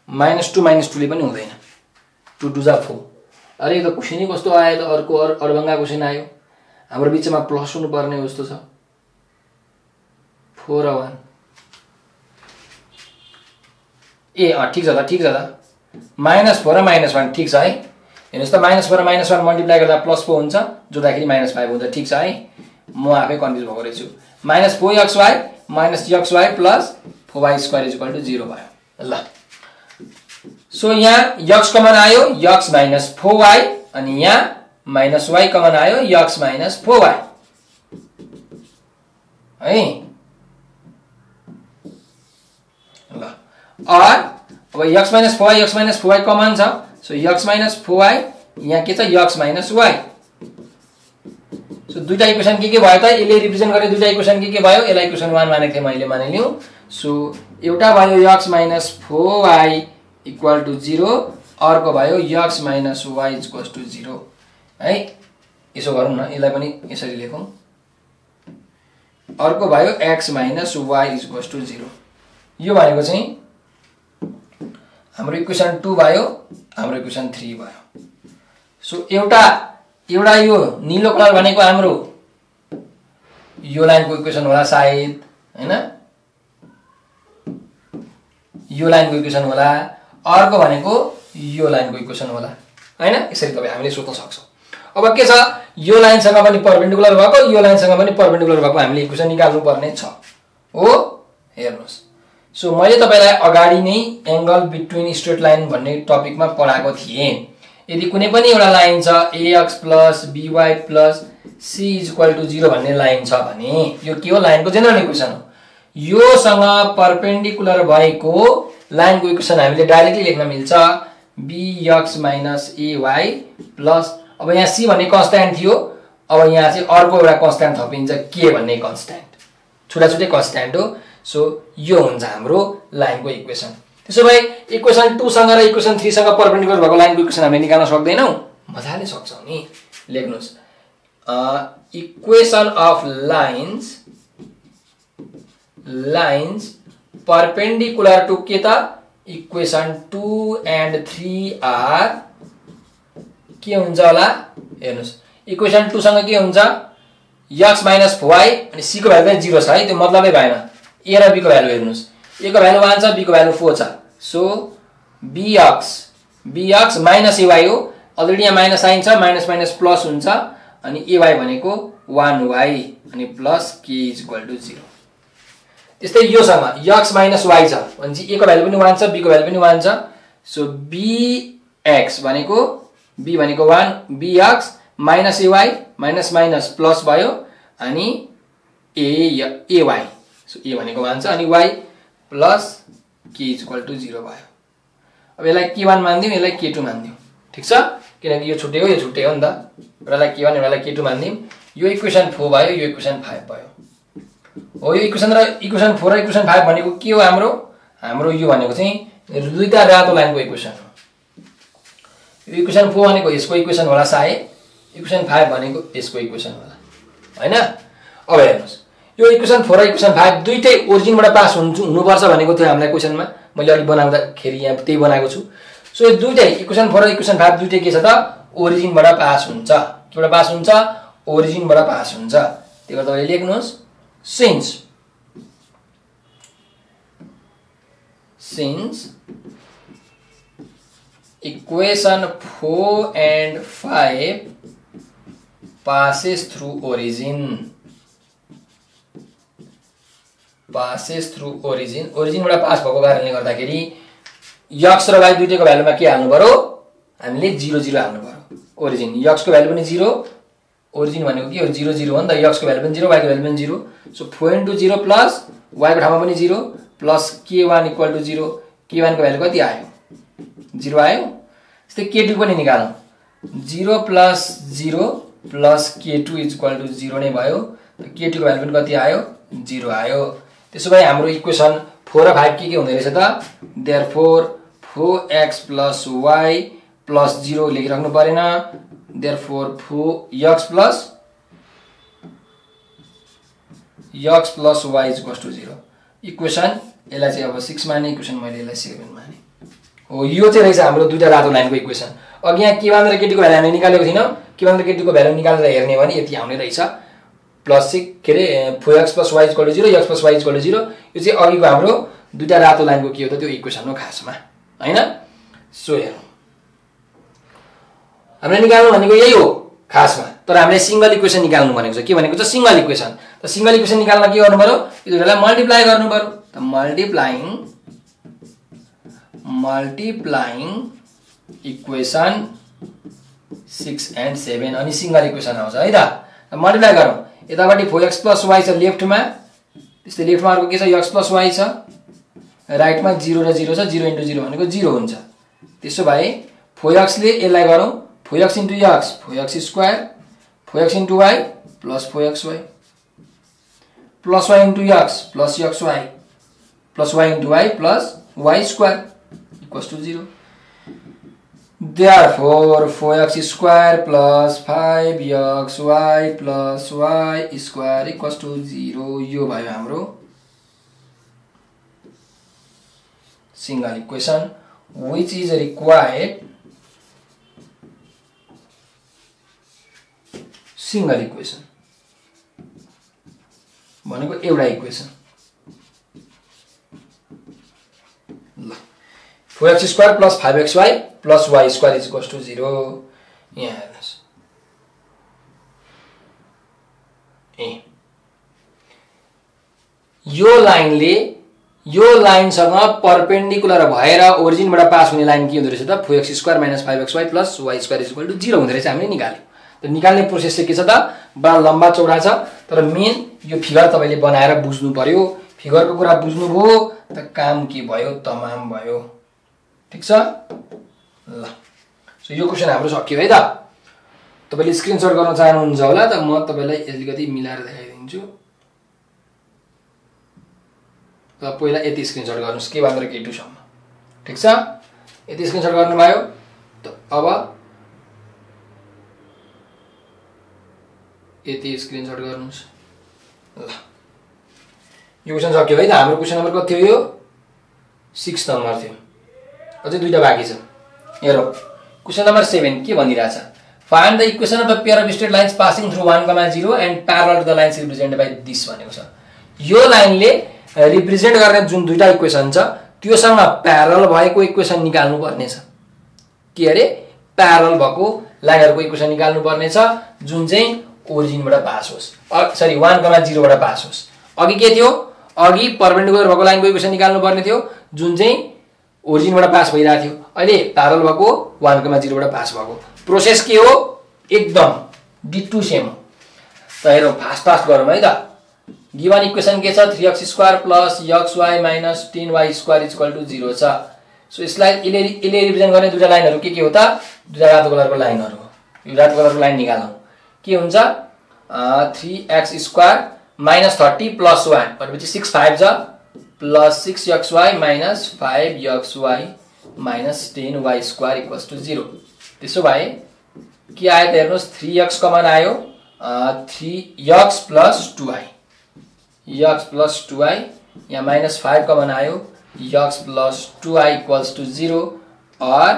minus two minus टूले पनि हुँदैन. टू टू जा फोर. अरे यो त क्वेसनै कस्तो आयो त? अर्को अरू अडभङ्गा क्वेसन आयो. हाम्रो बिचमा प्लस हुनुपर्ने जस्तो छ. Four one. ए अँ ठिक छ त ठिक छ त. माइनस फोर र माइनस वान ठिक छ है? हेर्नुहोस् त minus four minus one multiply गर्दा प्लस फोर हुन्छ जोड्दाखेरि माइनस फाइभ हुन्छ ठिक छ है। म आफै कन्फ्युज भएको रहेछु। Minus four x y minus x y plus four y square is to zero भयो। ल। सो यहाँ यक्स कमन आयो यक्स माइनस फोर वाई अनि यहाँ माइनस वाई कमन आयो यक्स माइनस फोर वाई है? ल। अब x minus four y x minus four y common छ। So x minus four y यहाँ के छ यक्स माइनस वाई। सो दुईवटा इक्वेसन के के भयो त? यसले रिप्रेजेन्ट गर्ने दुईवटा इक्वेसन के के भयो? यसलाई इक्वेसन वान मानेको थिएँ मैले मानिलिउँ। सो एउटा भयो x minus four y equal to zero अर्को भयो x minus y equals to zero है? यसो गरौँ न यसलाई पनि यसरी लेखौँ। अर्को भयो x minus y equals to zero यो भनेको चाहिँ हाम्रो इक्वेसन टू भयो। हाम्रो इक्वेसन थ्री भयो। सो एउटा एउटा यो निलो कलर भनेको हाम्रो यो लाइनको इक्वेसन होला सायद होइन? यो लाइनको इक्वेसन होला अर्को भनेको यो लाइनको इक्वेसन होला होइन? यसरी तपाईँ हामीले सोध्न सक्छौँ। अब के छ? यो लाइनसँग पनि पर्पेन्डिकुलर भएको यो लाइनसँग पनि पर्पेन्डिकुलर भएको हामीले इक्वेसन निकाल्नु पर्ने छ हो? हेर्नुहोस्। सो मैले तपाईँलाई अगाडि नै एङ्गल बिट्विन स्ट्रेट लाइन भन्ने टपिकमा पढाएको थिएँ। यदि कुनै पनि एउटा लाइन छ a x plus b y plus c is equal to zero भन्ने लाइन छ भने यो के हो? लाइनको जेनरल इक्वेसन हो। योसँग पर्पेन्डिकुलर भएको लाइनको इक्वेसन हामीले डाइरेक्टली लेख्न मिल्छ बिएक्स माइनस एवाई प्लस अब यहाँ सी भन्ने कन्सट्यान्ट थियो। अब यहाँ चाहिँ अर्को एउटा कन्सट्यान्ट थपिन्छ के भन्ने कन्सट्यान्ट छुट्टा छुट्टै कन्सट्यान्ट हो। सो यो हुन्छ हाम्रो लाइनको इक्वेसन त्यसो भए इक्वेसन टूसँग र इक्वेसन थ्रीसँग पर्पेन्डिकुलर भएको लाइनको इक्वेसन हामीले निकाल्न सक्दैनौँ? मजाले सक्छौँ नि। लेख्नुहोस्। Equation of lines lines perpendicular to के त? Equation two and three are के हुन्छ होला? हेर्नुहोस्। इक्वेसन टूसँग के हुन्छ? यक्स माइनस वाइ अनि सीको भ्यालु पनि जिरो छ है। त्यो मतलबै भएन। ए र बीको भ्यालु हेर्नुहोस्। ए को भ्यालु वान छ बीको भ्यालु फोर छ। So b x b x minus a y हो। अलरेडी यहाँ माइनस साइन छ माइनस माइनस प्लस हुन्छ। अनि एवाई भनेको वान वाई अनि प्लस के इज इक्वल टु जिरो त्यस्तै योसँग यक्स माइनस वाइ छ। भनेपछि ए को भ्यालु पनि वान छ बीको भ्यालु पनि वान छ। सो बिएक्स भनेको बी भनेको one b x minus a y minus minus plus भयो। अनि ए एवाई सो ए भनेको वान छ अनि वाइ प्लस के इज इक्वल टु जिरो भयो। अब यसलाई के वान मानिदिउँ यसलाई के टू मानिदिउँ। ठिक छ? किनकि यो छुट्टै हो यो छुट्टै हो नि त। एउटालाई के वान एउटालाई के टू मानिदिउँ। यो इक्वेसन फोर भयो यो इक्वेसन फाइभ भयो। हो यो इक्वेसन र इक्वेसन फोर र इक्वेसन फाइभ भनेको के हो हाम्रो? हाम्रो यो भनेको चाहिँ दुईवटा रातो लाइनको इक्वेसन हो। यो इक्वेसन फोर भनेको यसको इक्वेसन होला सायद। इक्वेसन फाइभ भनेको यसको इक्वेसन होला। होइन? अब हेर्नुहोस्। यो इक्वेसन फोर र इक्वेसन फाइभ दुइटै ओरिजिनबाट पास हुनु हुनुपर्छ भनेको थियो हामीलाई क्वेसनमा। मैले अलिक बनाउँदाखेरि यहाँ त्यही बनाएको छु। सो यो दुइटै इक्वेसन फोर र इक्वेसन फाइभ दुइटै के छ त? ओरिजिनबाट पास हुन्छ। केबाट पास हुन्छ? ओरिजिनबाट पास हुन्छ। त्यही भएर तपाईँले लेख्नुहोस्। Since since equation 4 and 5 passes through origin. Passes through origin ओरिजिनबाट पास भएको कारणले गर्दाखेरि यक्स र वाइ दुइटैको भ्यालुमा के हाल्नु पऱ्यो हामीले जिरो जिरो हाल्नु पऱ्यो ओरिजिन यक्सको भ्यालु पनि जिरो ओरिजिन भनेको के हो? जिरो जिरो हो नि त। यक्सको भ्यालु पनि जिरो वाइको भ्यालु पनि zero so four into zero plus वाइको ठाउँमा पनि जिरो प्लस के वान इक्वल टु जिरो के वानको भ्यालु कति आयो? जिरो आयो। यस्तै के टू पनि निकालौँ। जिरो प्लस जिरो प्लस के two is equal to zero नै भयो। के टूको भ्यालु पनि कति आयो? जिरो आयो। त्यसो भए हाम्रो इक्वेसन फोर र फाइभ के के हुँदो रहेछ त? Therefore four x plus y plus zero लेखिराख्नु परेन। Therefore four x plus x plus y is to zero equation यसलाई चाहिँ अब सिक्स माने इक्वेसन मैले यसलाई सेभेन माने। हो यो चाहिँ रहेछ हाम्रो दुइटा रातो लाइनको इक्वेसन अघि यहाँ के वान र केटीको भ्यालु हामीले निकालेको थिएन। के वान र केटीको भ्यालु निकालेर हेर्ने भने यति आउने रहेछ। प्लस चाहिँ के अरे four x plus y is zero x plus y is zero. यो चाहिँ अघिको हाम्रो दुइटा रातो लाइनको के हो त त्यो इक्वेसन हो खासमा होइन? सो हेरौँ। हामीले निकाल्नु भनेको यही हो खासमा। तर हामीले सिङ्गल इक्वेसन निकाल्नु भनेको छ। के भनेको छ? सिङ्गल इक्वेसन त सिङ्गल इक्वेसन निकाल्न के गर्नु पऱ्यो यो दुइटालाई मल्टिप्लाई गर्नु पऱ्यो त मल्टिप्लाइङ multiplying equation 6 and 7 अनि सिङ्गल इक्वेसन आउँछ है त? मल्टिप्लाई गरौँ। यतापट्टि फोर एक्स प्लस वाइ छ लेफ्टमा त्यस्तै लेफ्टमा अर्को के छ? एक्स प्लस वाइ छ। राइटमा जिरो र जिरो छ जिरो इन्टु जिरो भनेको जिरो हुन्छ। त्यसो भए फोर एक्सले यसलाई गरौँ। Four x into x four x square four x into y plus four x y plus y into x plus x y plus y into y plus y square equals to 0. Therefore, 4x square plus 5xy plus y square equals to 0 यो भयो हाम्रो single equation which is required single equation भनेको एउटा equation ल four x square plus five x y plus y square is equals to zero यहाँ हेर्नुहोस् ए यो लाइनले यो लाइनसँग पर्पेन्डिकुलर भएर ओरिजिनबाट पास हुने लाइन के हुँदो रहेछ त? Four x square minus five x y plus y square is equal to zero हुँदो रहेछ हामीले निकाल्यौँ। त निकाल्ने प्रोसेस चाहिँ के छ त? बडा लम्बा चौडा छ। तर मेन यो फिगर तपाईँले बनाएर बुझ्नु पर्यो। फिगरको कुरा बुझ्नुभयो त काम के भयो? तमाम भयो। ठिक छ? ल। सो यो क्वेसन हाम्रो सक्यो है त तपाईँले स्क्रिनसट गर्न चाहनुहुन्छ होला त म तपाईँलाई अलिकति मिलाएर देखाइदिन्छु। त पहिला यति स्क्रिनसट गर्नुहोस् के भनेर के टूसम्म ठिक छ? यति स्क्रिनसट गर्नुभयो त अब यति स्क्रिनसट गर्नुहोस्। ल। यो क्वेसन सक्यो है त हाम्रो क्वेसन नम्बर कति थियो यो? सिक्स नम्बर थियो। अझै दुइटा बाँकी छ। हेरौँ क्वेसन नम्बर सेभेन के भनिरहेछ? Find the equation of the pair of straight lines passing through one comma zero and parallel the lines represented by this भनेको छ। यो लाइनले रिप्रेजेन्ट गर्ने जुन दुइटा इक्वेसन छ त्योसँग प्यारल भएको इक्वेसन निकाल्नु पर्नेछ के अरे? प्यारल भएको लाइनहरूको इक्वेसन निकाल्नु पर्नेछ जुन चाहिँ ओरिजिनबाट पास होस्। सरी वान कमा जिरोबाट पास होस्। अघि के थियो? अघि पर्पेन्डिकुलर भएको लाइनको इक्वेसन निकाल्नु पर्ने थियो जुन चाहिँ ओरिजिनबाट पास भइरहेको थियो। अहिले प्यारल भएको वान कमा जिरोबाट पास भएको। प्रोसेस के हो? एकदम डी टू सेम त हेरौँ फास्ट फास्ट गरौँ है त। गिभन इक्वेसन के छ? Three x square plus x y minus ten y square equal to zero छ। सो यसलाई यसले यसले रिप्रेजेन्ट गर्ने दुईवटा लाइनहरू के के हो त? दुईवटा रातो कलरको लाइनहरू हो। यो रातो कलरको लाइन निकालौँ। के हुन्छ? Three x square minus thirty plus one भनेपछि सिक्स फाइभ छ। Plus six x y minus five x y minus ten y square equals to zero त्यसो भए के आयो त हेर्नुहोस् थ्री एक्स कमन आयो three x plus two y x plus two y यहाँ माइनस फाइभ कमन आयो x plus two y equals to zero or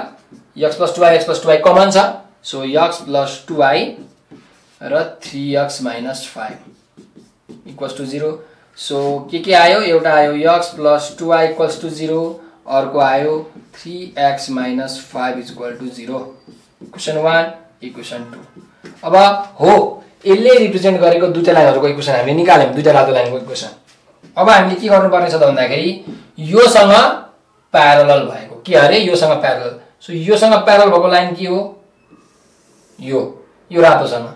x plus two y x plus two y common छ so x plus two y र three x minus five equals to zero so के के आयो एउटा आयो x plus two y equals to zero अर्को आयो three x minus five equal to zero. Equation one equation two. अब हो यसले रिप्रेजेन्ट गरेको दुईवटा लाइनहरूको इक्वेसन हामीले निकाल्यौँ दुईवटा रातो लाइनको इक्वेसन अब हामीले के गर्नुपर्ने छ त भन्दाखेरि योसँग प्यारल भएको। के अरे? योसँग प्यारल सो योसँग प्यारल भएको लाइन के हो? यो। यो रातोसँग।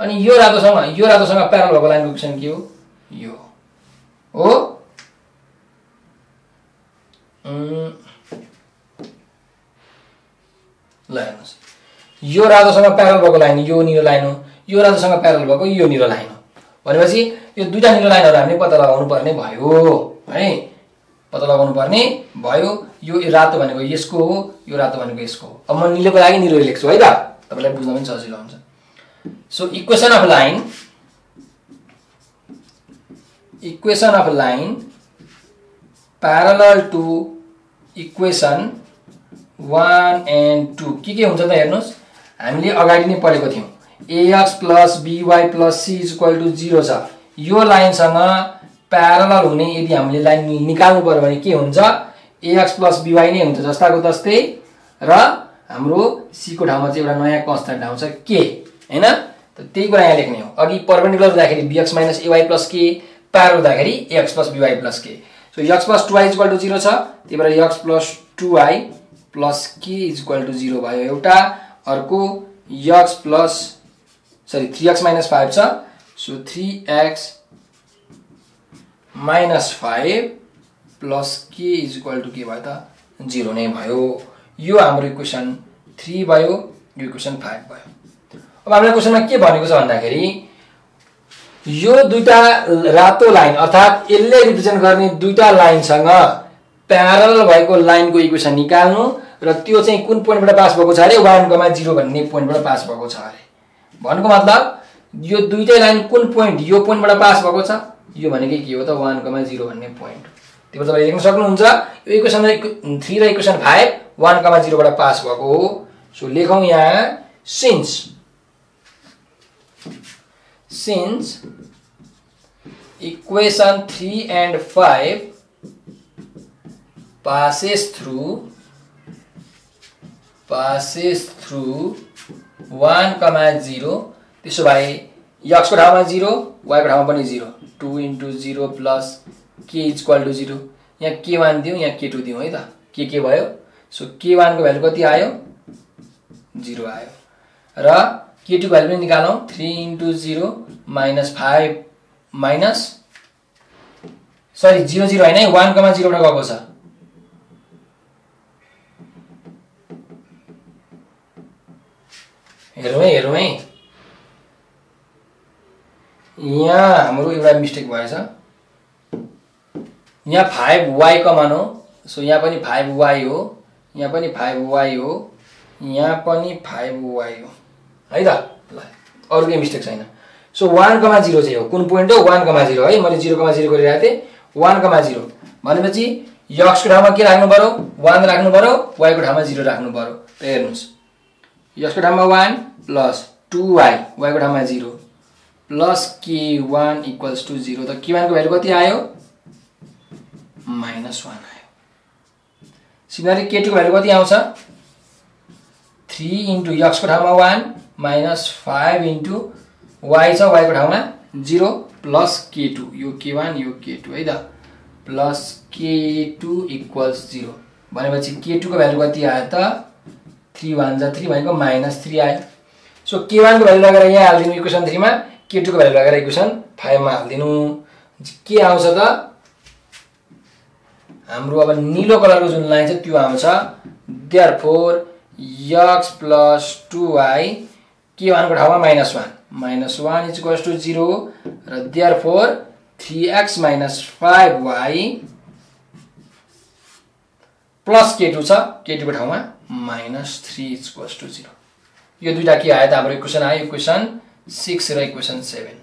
अनि यो रातोसँग यो रातोसँग प्यारल भएको लाइनको इक्वेसन के हो? यो। हो? ल हेर्नुहोस्। यो रातोसँग प्यारल भएको लाइन यो निलो लाइन हो यो रातोसँग प्यारल भएको यो निलो लाइन हो। भनेपछि यो दुईवटा निलो लाइनहरू हामीले पत्ता लगाउनु पर्ने भयो है? पत्ता लगाउनु पर्ने भयो यो रातो भनेको यसको हो यो रातो भनेको यसको हो। अब म निलोको लागि निलो लेख्छु है त? तपाईँलाई बुझ्न पनि सजिलो हुन्छ। So equation of line equation of line parallel to equation one and two के के हुन्छ त हेर्नुहोस्। हामीले अगाडि नै पढेको थियौँ। A x plus b y plus c equal to zero छ। यो लाइनसँग प्यारल हुने यदि हामीले लाइन निकाल्नु पऱ्यो भने के हुन्छ? एएक्स प्लस बिवाई नै हुन्छ जस्ताको तस्तै। र हाम्रो सीको ठाउँमा चाहिँ एउटा नयाँ कन्सटेन्ट आउँछ के होइन? त त्यही कुरा यहाँ लेख्ने हो। अघि पर्पेन्डिकुलर हुँदाखेरि b x minus a y plus k parallel हुँदाखेरि x plus b y plus k so x plus two y equal to zero छ त्यही भएर x plus two y plus k equal to zero भयो एउटा। अर्को x plus sorry three x minus five छ so three x minus five plus k is equal to के भयो त जिरो नै भयो। यो हाम्रो इक्वेसन थ्री भयो यो इक्वेसन फाइभ भयो। अब हाम्रो क्वेसनमा के भनेको छ भन्दाखेरि यो दुईटा रातो लाइन अर्थात् यसले रिप्रेजेन्ट गर्ने दुईटा लाइनसँग प्यारल भएको लाइनको इक्वेसन निकाल्नु र त्यो चाहिँ कुन पोइन्टबाट पास भएको छ अरे? वान कमा जिरो भन्ने पोइन्टबाट पास भएको छ अरे। भन्नुको मतलब यो दुइटै लाइन कुन पोइन्ट यो पोइन्टबाट पास भएको छ? यो भनेकै के हो त? वान कमा जिरो भन्ने पोइन्ट त्यो तपाईँले लेख्न सक्नुहुन्छ। यो इक्वेसन थ्री र इक्वेसन फाइभ वान कमा जिरोबाट पास भएको हो। सो लेखौँ यहाँ since since equation three and five passes through passes through 1 comma 0 त्यसो भए यक्सको ठाउँमा जिरो वाइको ठाउँमा पनि zero two into zero plus k equal to zero यहाँ के वान दिउँ यहाँ के टू दिउँ है त? के के भयो? सो के वानको भ्यालु कति आयो? जिरो आयो। र के टूको भ्यालु पनि निकालौँ three into zero minus five minus sorry zero zero होइन है वानकोमा जिरोबाट गएको छ हेरौँ है हेरौँ है यहाँ हाम्रो एउटा मिस्टेक भएछ। यहाँ फाइभ वाई कमान हो सो यहाँ पनि फाइभ वाई हो यहाँ पनि फाइभ वाई हो यहाँ पनि फाइभ वाई हो। है त? ल अरू केही मिस्टेक छैन। सो वान कमा जिरो चाहिँ हो। कुन पोइन्ट हो? वान कमा जिरो है? मैले जिरो कमा जिरो गरिरहेको थिएँ। वान कमा जिरो भनेपछि यक्सको ठाउँमा के राख्नु पऱ्यो? वान राख्नु पऱ्यो। वाइको ठाउँमा जिरो राख्नु पऱ्यो। त हेर्नुहोस्। यसको ठाउँमा वान प्लस टु वाई वाइको ठाउँमा zero plus k one equals to zero त के वानको भ्यालु कति आयो? माइनस वान आयो। सिमिलरली के टूको भ्यालु कति आउँछ? थ्री इन्टु यक्सको ठाउँमा one minus five into y छ वाइको ठाउँमा जिरो प्लस के टू यो के वान यो के टू है त? प्लस के टू इक्वल्स जिरो। भनेपछि के टूको भ्यालु कति आयो त? थ्री वान जा थ्री भनेको माइनस थ्री आयो। सो के वानको भ्यालु लगेर यहाँ हालिदिनु इक्वेसन थ्रीमा के टूको भ्यालु लगेर इक्वेसन फाइभमा हालिदिनु। के आउँछ त? हाम्रो अब निलो कलरको जुन लाइन छ त्यो आउँछ। Therefore x plus two y k वानको ठाउँमा minus one. Minus one is equals to zero र therefore three x minus five y plus k two छ? के टूको ठाउँमा minus three is equals to zero. यो दुइटा के आयो त? हाम्रो इक्वेसन आयो इक्वेसन सिक्स र इक्वेसन सेभेन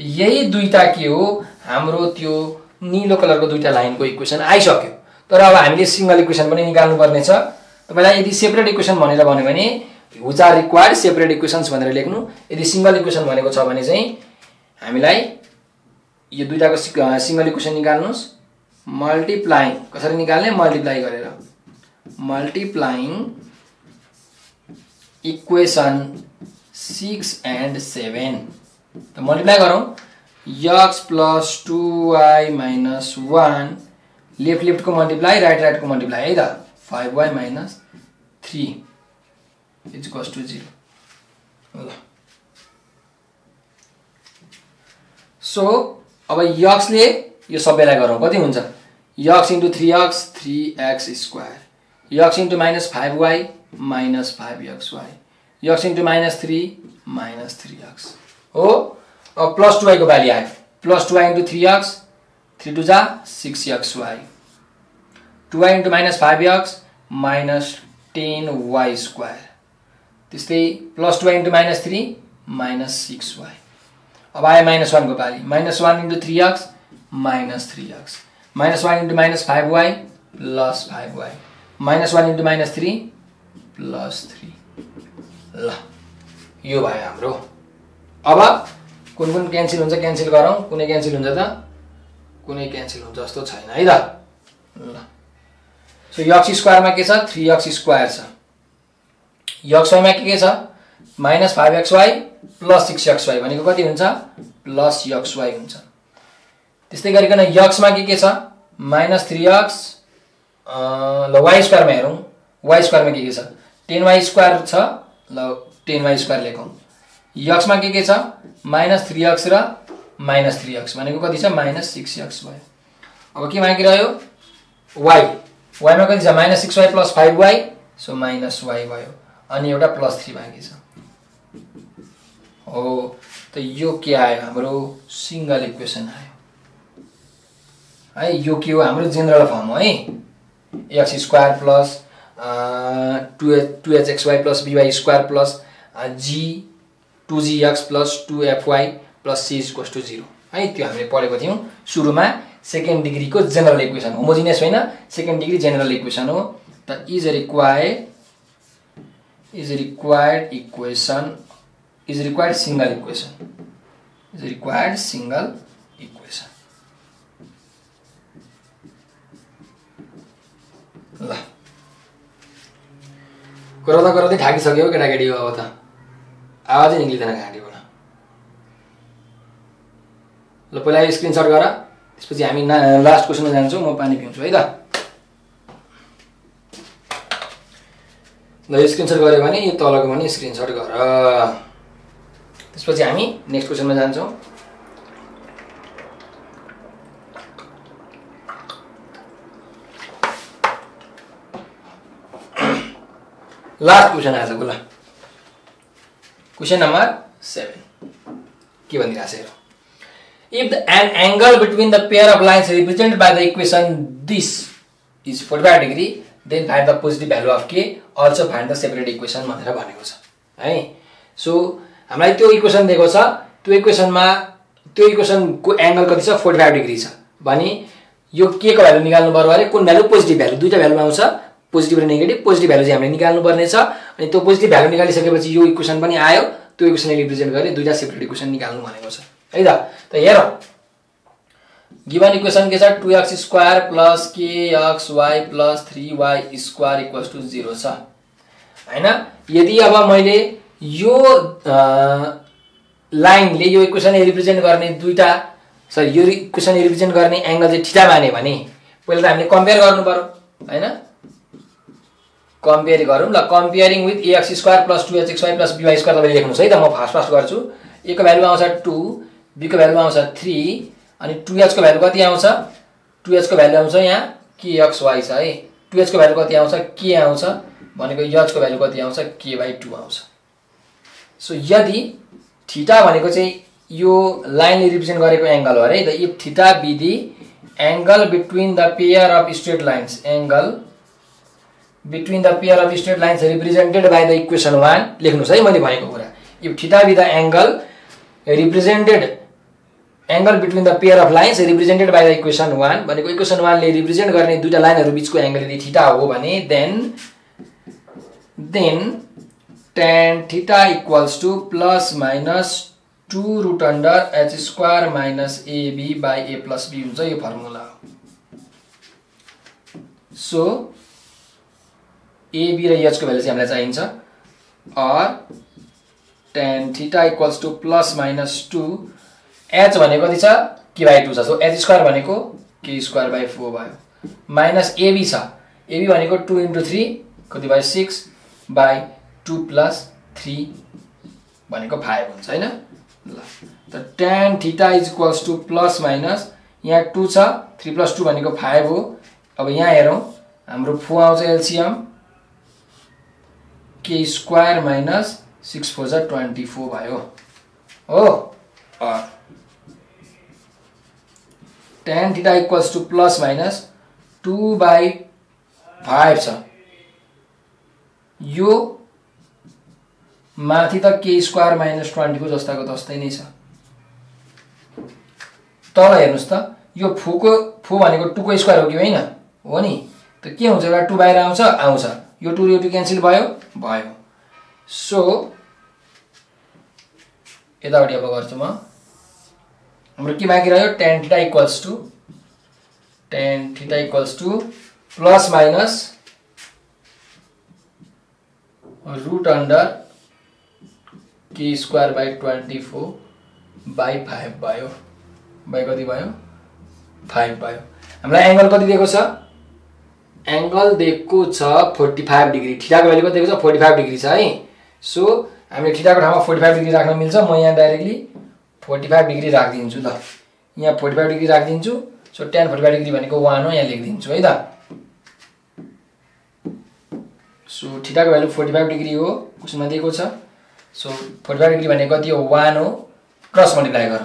यही दुईवटा के हो? हाम्रो त्यो निलो कलरको दुईवटा लाइनको इक्वेसन आइसक्यो। तर अब हामीले सिङ्गल इक्वेसन पनि निकाल्नु पर्नेछ तपाईँलाई यदि सेपरेट इक्वेसन भनेर भन्यो भने whose are required separate equations भनेर लेख्नु। यदि सिङ्गल इक्वेसन भनेको छ भने चाहिँ हामीलाई यो दुइटाको सिङ्गल इक्वेसन निकाल्नुहोस्। मल्टिप्लाइङ कसरी निकाल्ने? मल्टिप्लाई गरेर। Multiplying equation six and seven त मल्टिप्लाई गरौँ। X plus two y minus one left लेफ्टको multiply right राइटको मल्टिप्लाई है त। Five y minus three is equals to zero ल सो अब यक्सले यो सबैलाई गरौँ। कति हुन्छ? X into three x three x square. X into minus five y minus five x y. X into minus three minus three x. हो? अब प्लस टू वाईको भ्याली आयो। Plus two y into three x three two जा six x y. Two y into minus five x minus ten y square. त्यस्तै plus two into minus three minus six y अब आयो minus वानको पालि। Minus one into three x minus three x minus one into minus five y plus five y minus one into minus three plus three ल यो भयो हाम्रो। अब कुन कुन क्यान्सल हुन्छ क्यान्सल गरौँ। कुनै क्यान्सल हुन्छ त कुनै क्यान्सल हुन्छ जस्तो छैन है त। ल। सो यक्स स्क्वायरमा के छ? थ्री यक्स स्क्वायर छ। यक्स वाईमा के के छ? Minus five x y plus six x y भनेको कति हुन्छ? प्लस यक्स वाई हुन्छ। त्यस्तै गरिकन यक्समा के के छ? माइनस थ्री एक्स ल वाइ स्क्वायरमा हेरौँ। वाइ स्क्वायरमा के के छ? टेन वाइ स्क्वायर छ। ल टेन वाइ स्क्वायर लेखौँ। यक्समा के के छ? माइनस थ्री एक्स र माइनस थ्री एक्स भनेको कति छ? माइनस सिक्स एक्स भयो। अब के बाँकी रह्यो? वाइ वाइमा कति छ? Minus six y plus five y so minus y भयो। अनि एउटा प्लस थ्री बाँकी छ। हो त यो के आयो? हाम्रो सिङ्गल इक्वेसन आयो। है यो के हो? हाम्रो जेनरल फर्म हो है। X square plus two h two h x y plus b y square plus g two g x plus two f y plus c equals to zero है त्यो हामीले पढेको थियौँ सुरुमा। सेकेन्ड डिग्रीको जेनरल इक्वेसन होमोजिनियस होइन second degree general equation हो। त is required is required equation is required single equation. Is required single equation. ल। गराउँदा गराउँदै ठाकिसक्यो केटाकेटी हो अब त। आवाजै निक्लिँदैन घाँटीबाट ल पहिला स्क्रिनसट गर। त्यसपछि हामी ना लास्ट क्वेसनमा जान्छौँ म पानी पिउँछु है त। ल स्क्रिनसट गऱ्यो भने यो तलको पनि स्क्रिनसट गर। त्यसपछि हामी नेक्स्ट क्वेसनमा जान्छौँ। लास्ट क्वेसन आजको ल क्वेसन नम्बर सेभेन के भनिरहेको छ हेरौँ। If the, an angle between the pair of lines represented by the equation this is 45 degree then find the positive value of k also find the separate equation भनेर भनेको छ। है? So हामीलाई त्यो इक्वेसन दिएको छ। त्यो इक्वेसनमा त्यो इक्वेसनको एङ्गल कति छ? फोर्टी फाइभ डिग्री छ। भने यो के को भ्यालु निकाल्नु पर्यो अरे कुन भ्यालु पोजिटिभ भ्यालु दुईवटा भ्यालु आउँछ। पोजिटिभ र नेगेटिभ पोजिटिभ भ्यालु चाहिँ हामीले निकाल्नु पर्ने छ। अनि त्यो पोजिटिभ भ्यालु निकालिसकेपछि यो इक्वेसन पनि आयो। त्यो इक्वेसनले रिप्रेजेन्ट गरे दुईवटा सेपरेट इक्वेसन निकाल्नु भनेको छ। है त हेर। गिभन इक्वेसन के छ two x square plus k x y plus three y square equals to zero छ। होइन? यदि अब मैले यो लाइनले यो इक्वेसन रिप्रेजेन्ट गर्ने दुईवटा सरी यो इक्वेसन रिप्रेजेन्ट गर्ने एङ्गल चाहिँ ठिटा माने भने पहिला त हामीले कम्पेयर गर्नु पऱ्यो होइन? कम्पेयर गरौँ ल comparing with x square plus two h x y plus b y square तपाईँले लेख्नुहोस् है त म फास्ट फास्ट गर्छु। एको भ्यालु आउँछ टू बीको भ्यालु आउँछ थ्री अनि टु एचको भ्यालु कति आउँछ? टु एचको भ्यालु आउँछ यहाँ के एक्स वाइ छ है। टु एचको भ्यालु कति आउँछ? के आउँछ? भनेको एचको भ्यालु कति आउँछ? के बाई टू आउँछ। सो यदि ठिटा भनेको चाहिँ यो लाइनले रिप्रेजेन्ट गरेको एङ्गल हो अरे the if theta be angle between the pair of straight lines angle between the pair of straight lines represented by the equation one लेख्नुहोस् है मैले भनेको कुरा। If theta be the angle represented angle between the pair of lines represented by the equation one भनेको equation वानले represent गर्ने दुईवटा लाइनहरू बिचको एङ्गल यदि ठिटा हो भने then then tan theta equals to plus minus two root under h square minus a b by a plus b हुन्छ यो फर्मुला हो। सो एबी र एचको भ्यालु चाहिँ हामीलाई चाहिन्छ। Or tan theta equals to plus minus two h भनेको कति छ के बाई टू छ। सो एच स्क्वायर भनेको के स्क्वायर बाई फोर भयो माइनस एबी छ। एबी भनेको टू इन्टु थ्री कति भयो? Six by two plus three भनेको फाइभ हुन्छ होइन? ल त tan theta is equals to plus minus यहाँ टू छ थ्री प्लस टू भनेको फाइभ हो। अब यहाँ हेरौँ हाम्रो फोर आउँछ LCM k square minus six four जा ट्वेन्टी फोर भयो। हो? Tan theta equals to plus minus two by five छ यो माथि त के स्क्वायर माइनस ट्वेन्टीको जस्ताको जस्तै नै छ। तल हेर्नुहोस् त यो फुको फु भनेको टुको स्क्वायर हो कि होइन? हो नि। त के हुन्छ एउटा टु बाहिर आउँछ? आउँछ। यो टु यो टु क्यान्सल भयो? भयो। सो यतापट्टि अब गर्छु म। हाम्रो के बाँकी रह्यो? Tan theta equals to tan theta equals to plus minus root under k square by twenty four by five भयो। बाई कति भयो? फाइभ भयो। हामीलाई एङ्गल कति दिएको छ? एङ्गल दिएको छ फोर्टी फाइभ डिग्री ठिटाको भ्यालु कति दिएको छ? फोर्टी फाइभ डिग्री छ है। सो हामीले ठिटाको ठाउँमा फोर्टी फाइभ डिग्री राख्न मिल्छ। म यहाँ डाइरेक्टली फोर्टी फाइभ डिग्री राखिदिन्छु ल यहाँ फोर्टी फाइभ डिग्री राखिदिन्छु so tan forty five degree भनेको वान हो यहाँ लेखिदिन्छु है त। सो ठिटाको भ्यालु फोर्टी फाइभ डिग्री हो क्वेसनमा दिएको छ। सो फोर्टी फाइभ डिग्री भनेको कति हो? वान हो। क्रस मल्टिप्लाई गर।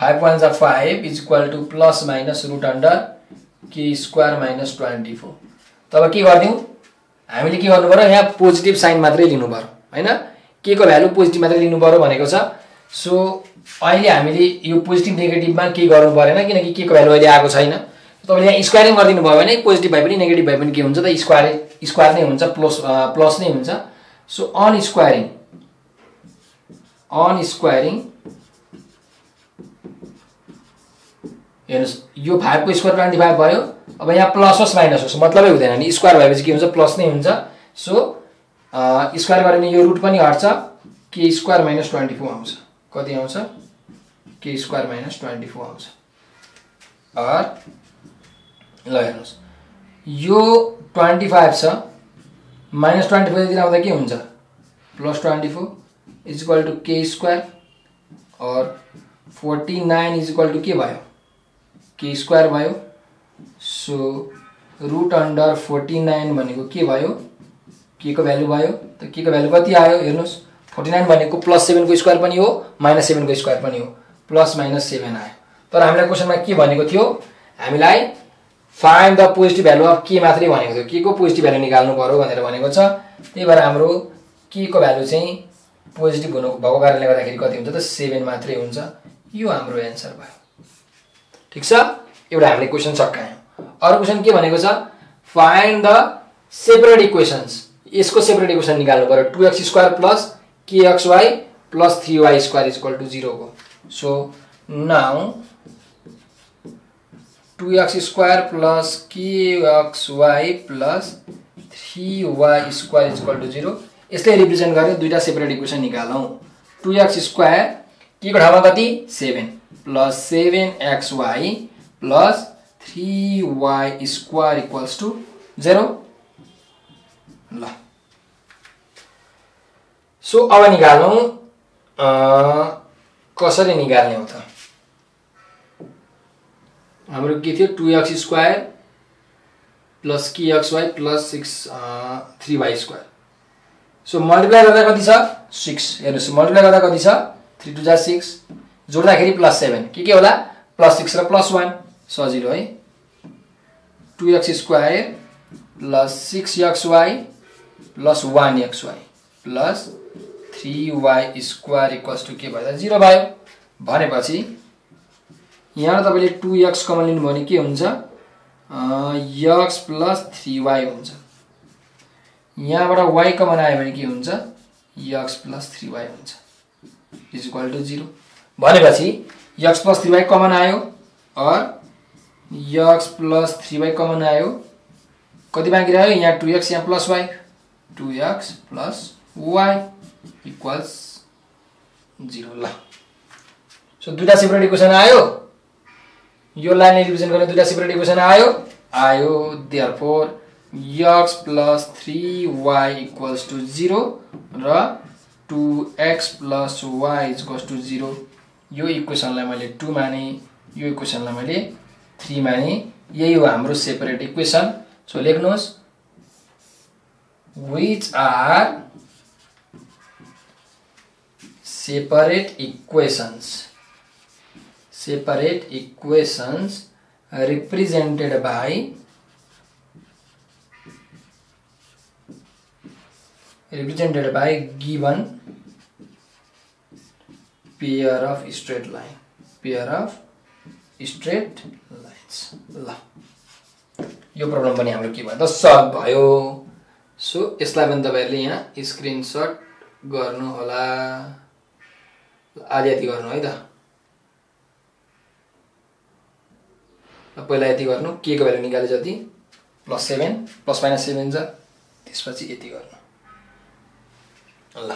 फाइभ वान जा five is equal to plus minus root under k square minus twenty four तब के गरिदिउँ? हामीले के गर्नु पऱ्यो? यहाँ पोजिटिभ साइन मात्रै लिनु पऱ्यो होइन? के को भ्यालु पोजिटिभ मात्रै लिनु पऱ्यो भनेको छ। सो अहिले हामीले यो पोजिटिभ नेगेटिभमा केही गर्नु परेन किनकि के को भ्यालु अहिले आएको छैन। तपाईँले यहाँ स्क्वायरिङ गरिदिनु भयो भने पोजिटिभ भए पनि नेगेटिभ भए पनि के हुन्छ त? स्क्वायर स्क्वायर नै हुन्छ प्लस प्लस नै हुन्छ। So on squaring on squaring हेर्नुहोस् यो फाइभको स्क्वायर ट्वेन्टी फाइभ भयो। अब यहाँ प्लस होस् माइनस होस् मतलबै हुँदैन नि। स्क्वायर भएपछि के हुन्छ? प्लस नै हुन्छ। सो स्क्वायर गऱ्यो भने यो रुट पनि हट्छ। के स्क्वायर माइनस ट्वेन्टी फोर आउँछ। कति आउँछ? K square minus twenty four आउँछ। अर ल हेर्नुहोस्। यो ट्वेन्टी फाइभ छ माइनस ट्वेन्टी फोर आउँदा के हुन्छ? Plus twenty four is equal to k square or forty nine is equal to k भयो? के स्क्वायर भयो। So root under forty nine भनेको के भयो? के को भ्यालु भयो? त के को भ्यालु कति आयो? हेर्नुहोस्। फोर्टी नाइन भनेको प्लस सेभेनको स्क्वायर पनि हो माइनस सेभेनको स्क्वायर पनि हो। प्लस माइनस सेभेन आयो। तर हामीलाई क्वेसनमा के भनेको थियो? हामीलाई find the positive value of के मात्रै भनेको थियो। के को पोजिटिभ भ्यालु निकाल्नु पऱ्यो भनेर भनेको छ। त्यही भएर हाम्रो के को भ्यालु चाहिँ पोजिटिभ हुनु भएको कारणले गर्दाखेरि कति हुन्छ त? सेभेन मात्रै हुन्छ। यो हाम्रो एन्सर भयो। ठिक छ? एउटा हामीले क्वेसन सकायौँ। अरू क्वेसन के भनेको छ? Find the separate equations. यसको सेपरेट इक्वेसन निकाल्नु पऱ्यो टु एक्स स्क्वायर प्लस के x y plus three y square equal to जिरोको so now two x square plus के x y plus three y square equal to zero यसले represent गरेर दुईवटा separate equation निकालौँ। Two x square के को ठाउँमा कति? Seven plus seven x y plus three y square equals to zero ल। सो अब निकालौँ कसरी निकाल्ने हो त हाम्रो के थियो टु एक्स स्क्वायर प्लस के x y plus six three y square so multiply गर्दा कति छ? सिक्स हेर्नुहोस् मल्टिप्लाई गर्दा कति छ? थ्री टू जा सिक्स जोड्दाखेरि प्लस सेभेन के के होला? प्लस सिक्स र प्लस वान सजिलो है। Two x square plus six x y plus one x y plus three y square equals to के भयो जिरो भयो। भनेपछि यहाँ तपाईँले टु एक्स कमन लिनुभयो भने के हुन्छ? एक्स प्लस थ्री वाई हुन्छ। यहाँबाट वाई कमन आयो भने के हुन्छ? एक्स प्लस थ्री वाई हुन्छ। Is equal to zero. भनेपछि x plus three y common आयो or x plus three y common आयो। कति बाँकी रह्यो? यहाँ टु एक्स यहाँ plus y. Two x plus y. Equals zero ल सो दुइटा सेपरेट इक्वेसन आयो। यो लाइन रिप्रेजेन्ट गर्ने दुइटा सेपरेट इक्वेसन आयो। आयो there four x plus three y equals to zero र two x plus y equals to zero यो इक्वेसनलाई मैले टू माने यो इक्वेसनलाई मैले थ्री माने। यही हो हाम्रो सेपरेट इक्वेसन सो लेख्नुहोस्। Which are separate equations separate equations represented by represented by given pair of straight line pair of straight lines ल यो प्रब्लम पनि हाम्रो के भयो त सल्भ भयो सो यसलाई पनि तपाईँहरूले यहाँ स्क्रिनसट गर्नुहोला आधी आधी गर्नु है त। पहिला यति गर्नु के को भ्यालु निकाले जति? Plus seven plus minus seven छ त्यसपछि यति गर्नु। ल।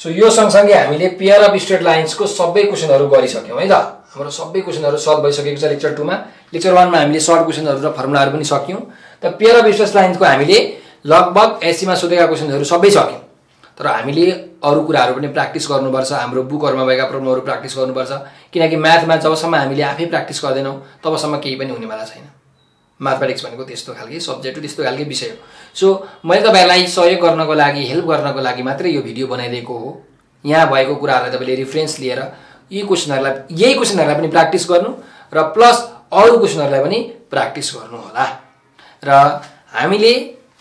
सो यो सँगसँगै हामीले पेयर अफ स्ट्रेट लाइन्सको सबै क्वेसनहरू गरिसक्यौँ है त। हाम्रो सबै क्वेसनहरू सल्भ भइसकेको छ लेक्चर टूमा लेक्चर वानमा हामीले सर्ट क्वेसनहरू र फर्मुलाहरू पनि सक्यौँ। त पेयर अफ स्ट्रेट लाइन्सको हामीले लगभग एसीमा सोधेका क्वेसनहरू सबै सक्यौँ। तर हामीले अरू कुराहरू पनि प्र्याक्टिस गर्नुपर्छ हाम्रो बुकहरूमा भएका प्रब्लमहरू प्र्याक्टिस गर्नुपर्छ। किनकि म्याथमा जबसम्म हामीले आफै प्र्याक्टिस गर्दैनौँ तबसम्म केही पनि हुनेवाला छैन। म्याथमेटिक्स भनेको त्यस्तो खालके सब्जेक्ट हो त्यस्तो खालके विषय हो। सो मैले तपाईँहरूलाई सहयोग गर्नको लागि हेल्प गर्नको लागि मात्रै यो भिडियो बनाइदिएको हो। यहाँ भएको कुराहरूलाई तपाईँले रिफरेन्स लिएर यी क्वेसनहरूलाई यही क्वेसनहरूलाई पनि प्र्याक्टिस गर्नु र प्लस अरू क्वेसनहरूलाई पनि प्र्याक्टिस गर्नु होला। र हामीले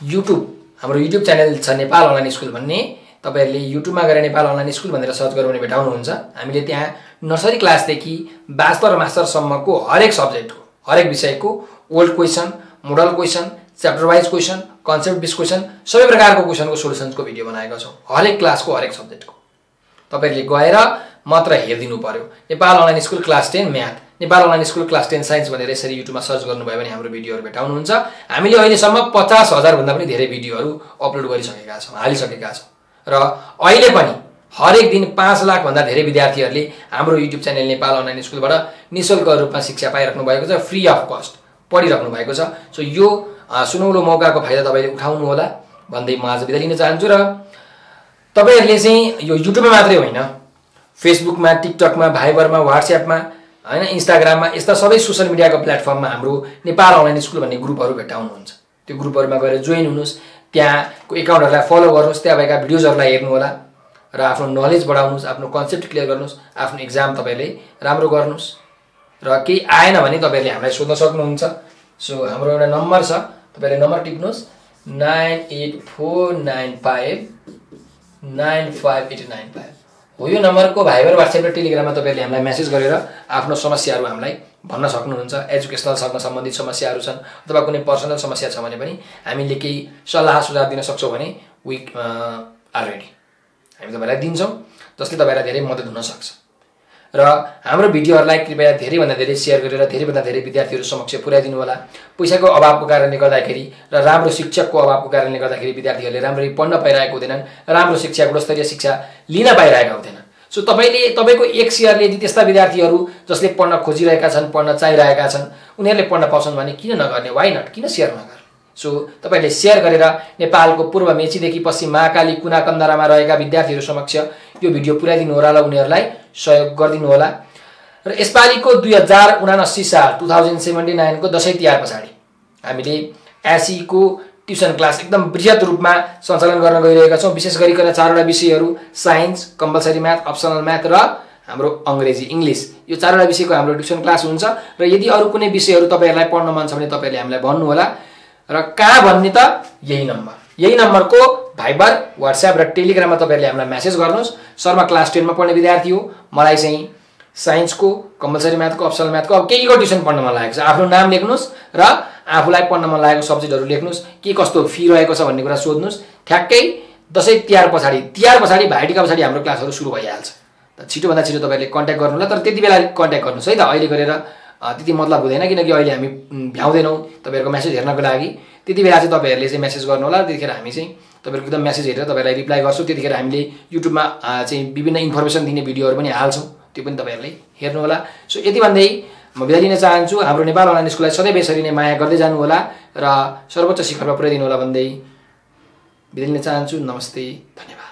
युट्युब हाम्रो युट्युब च्यानल छ नेपाल अनलाइन स्कुल भन्ने तपाईँहरूले युट्युबमा गएर नेपाल अनलाइन स्कुल भनेर सर्च गर्नु भने भेटाउनुहुन्छ। हामीले त्यहाँ नर्सरी क्लासदेखि ब्याचलर र मास्टरसम्मको हरेक सब्जेक्टको हरेक विषयको old question model question chapter wise question concept based question सबै प्रकारको क्वेसनको सोल्युसन्सको भिडियो बनाएका छौँ। हरेक क्लासको हरेक सब्जेक्टको। तपाईँहरूले गएर मात्र हेरिदिनु पर्यो। Nepal online school class ten math. Nepal online school class ten science भनेर यसरी युट्युबमा सर्च गर्नुभयो भने हाम्रो भिडियोहरू भेटाउनुहुन्छ। हामीले अहिलेसम्म पचास हजारभन्दा पनि धेरै भिडियोहरू अपलोड गरिसकेका छौँ हालिसकेका छौँ। र अहिले पनि हरेक दिन पाँच लाखभन्दा धेरै विद्यार्थीहरूले हाम्रो युट्युब च्यानल नेपाल अनलाइन स्कुलबाट नि शुल्क रूपमा शिक्षा पाइराख्नु भएको छ फ्री अफ कस्ट पढिराख्नु भएको छ। सो यो सुनौलो मौकाको फाइदा तपाईँले उठाउनु होला भन्दै म आज बिदा लिन चाहन्छु र तपाईँहरूले चाहिँ यो युट्युबमा मात्रै होइन फेसबुकमा टिकटकमा भाइबरमा वाट्सएपमा होइन इन्स्टाग्राममा यस्ता सबै सोसियल मिडियाको प्लेटफर्ममा हाम्रो नेपाल अनलाइन स्कुल भन्ने ग्रुपहरू भेटाउनुहुन्छ त्यो ग्रुपहरूमा गएर जोइन हुनुहोस्। त्यहाँको एकाउन्टहरूलाई फलो गर्नुहोस् त्यहाँ भएका भिडियोजहरूलाई हेर्नु होला र आफ्नो नलेज बढाउनुहोस् आफ्नो कन्सेप्ट क्लियर गर्नुहोस् आफ्नो इक्जाम तपाईँले राम्रो गर्नुहोस् र केही आएन भने तपाईँहरूले हामीलाई सोध्न सक्नुहुन्छ। सो हाम्रो एउटा नम्बर छ तपाईँले number टिप्नुहोस् nine eight four nine five nine five eight nine five. हो यो नम्बरको भाइबर वाट्सएप र टेलिग्राममा तपाईँहरूले हामीलाई मेसेज गरेर आफ्नो समस्याहरू हामीलाई भन्न सक्नुहुन्छ एजुकेसनल सँग सम्बन्धित समस्याहरू छन् अथवा कुनै पर्सनल समस्या छ भने पनि हामीले केही सल्लाह सुझाव दिन सक्छौँ भने वी आर रेडी हामी तपाईँलाई दिन्छौँ जसले तपाईँलाई धेरै मद्दत हुनसक्छ र हाम्रो भिडियोहरूलाई कृपया धेरैभन्दा धेरै सेयर गरेर धेरैभन्दा धेरै विद्यार्थीहरू समक्ष पुर्याइदिनु होला। पैसाको अभावको कारणले गर्दाखेरि र राम्रो शिक्षकको अभावको कारणले गर्दाखेरि विद्यार्थीहरूले राम्ररी पढ्न पाइरहेको हुँदैनन् राम्रो शिक्षा गुणस्तरीय शिक्षा लिन पाइरहेका हुँदैनन्। सो तपाईँले तपाईँको एक सेयरले यदि त्यस्ता विद्यार्थीहरू जसले पढ्न खोजिरहेका छन् पढ्न चाहिरहेका छन् उनीहरूले पढ्न पाउँछन् भने किन नगर्ने? वाइ नट किन सेयर नगर्ने सो तपाईँहरूले सेयर गरेर नेपालको पूर्व मेचीदेखि पश्चिम महाकाली कुना कन्दरामा रहेका विद्यार्थीहरू समक्ष यो भिडियो पुर्याइदिनु होला र उनीहरूलाई सहयोग गरिदिनु होला। र यसपालिको दुई हजार उनासी साल टु थाउजन्ड सेभेन्टी नाइनको दसैँ तिहार पछाडि हामीले एसीको ट्युसन क्लास एकदम वृहत रूपमा सञ्चालन गर्न गइरहेका छौँ। विशेष गरिकन चारवटा विषयहरू science compulsory math optional math र हाम्रो अङ्ग्रेजी इङ्ग्लिस। यो चारवटा विषयको हाम्रो ट्युसन क्लास हुन्छ र यदि अरू कुनै विषयहरू तपाईँहरूलाई पढ्न मन छ भने तपाईँहरूले हामीलाई भन्नुहोला। र कहाँ भन्ने त यही नम्बर। यही नम्बरको भाइबर वाट्सएप र टेलिग्राममा तपाईँहरूले हामीलाई म्यासेज गर्नुहोस्। सरमा क्लास टेनमा पढ्ने विद्यार्थी हो। मलाई चाहिँ साइन्सको कम्पलसरी म्याथको अप्सनल म्याथको अब केहीको ट्युसन पढ्न मन लागेको छ। आफ्नो नाम लेख्नुहोस् र आफूलाई पढ्न मन लागेको सब्जेक्टहरू लेख्नुहोस् के कस्तो फी रहेको छ भन्ने कुरा सोध्नुहोस्। ठ्याक्कै दसैँ तिहार पछाडि तिहार पछाडि भाइटिका पछाडि हाम्रो क्लासहरू सुरु भइहाल्छ। छिटोभन्दा छिटो तपाईँहरूले कन्ट्याक्ट गर्नु होला तर त्यति बेला कन्ट्याक्ट गर्नुहोस् है त। अहिले गरेर त्यति मतलब हुँदैन किनकि अहिले हामी भ्याउँदैनौँ तपाईँहरूको म्यासेज हेर्नको लागि। त्यति बेला चाहिँ तपाईँहरूले चाहिँ म्यासेज गर्नु होला त्यतिखेर हामी चाहिँ तपाईँहरूको एकदम म्यासेज हेरेर तपाईँलाई रिप्लाई गर्छौँ। त्यतिखेर हामीले युट्युबमा चाहिँ विभिन्न इन्फर्मेसन दिने भिडियोहरू पनि हाल्छौँ। त्यो पनि तपाईँहरूले हेर्नु होला सो यति भन्दै म बिदा लिन चाहन्छु। हाम्रो नेपाल अनलाइन स्कुललाई सधैँ यसरी नै माया गर्दै जानु होला र सर्वोच्च शिखरमा पुर्याइदिनु होला भन्दै बिदा लिन चाहन्छु। नमस्ते धन्यवाद।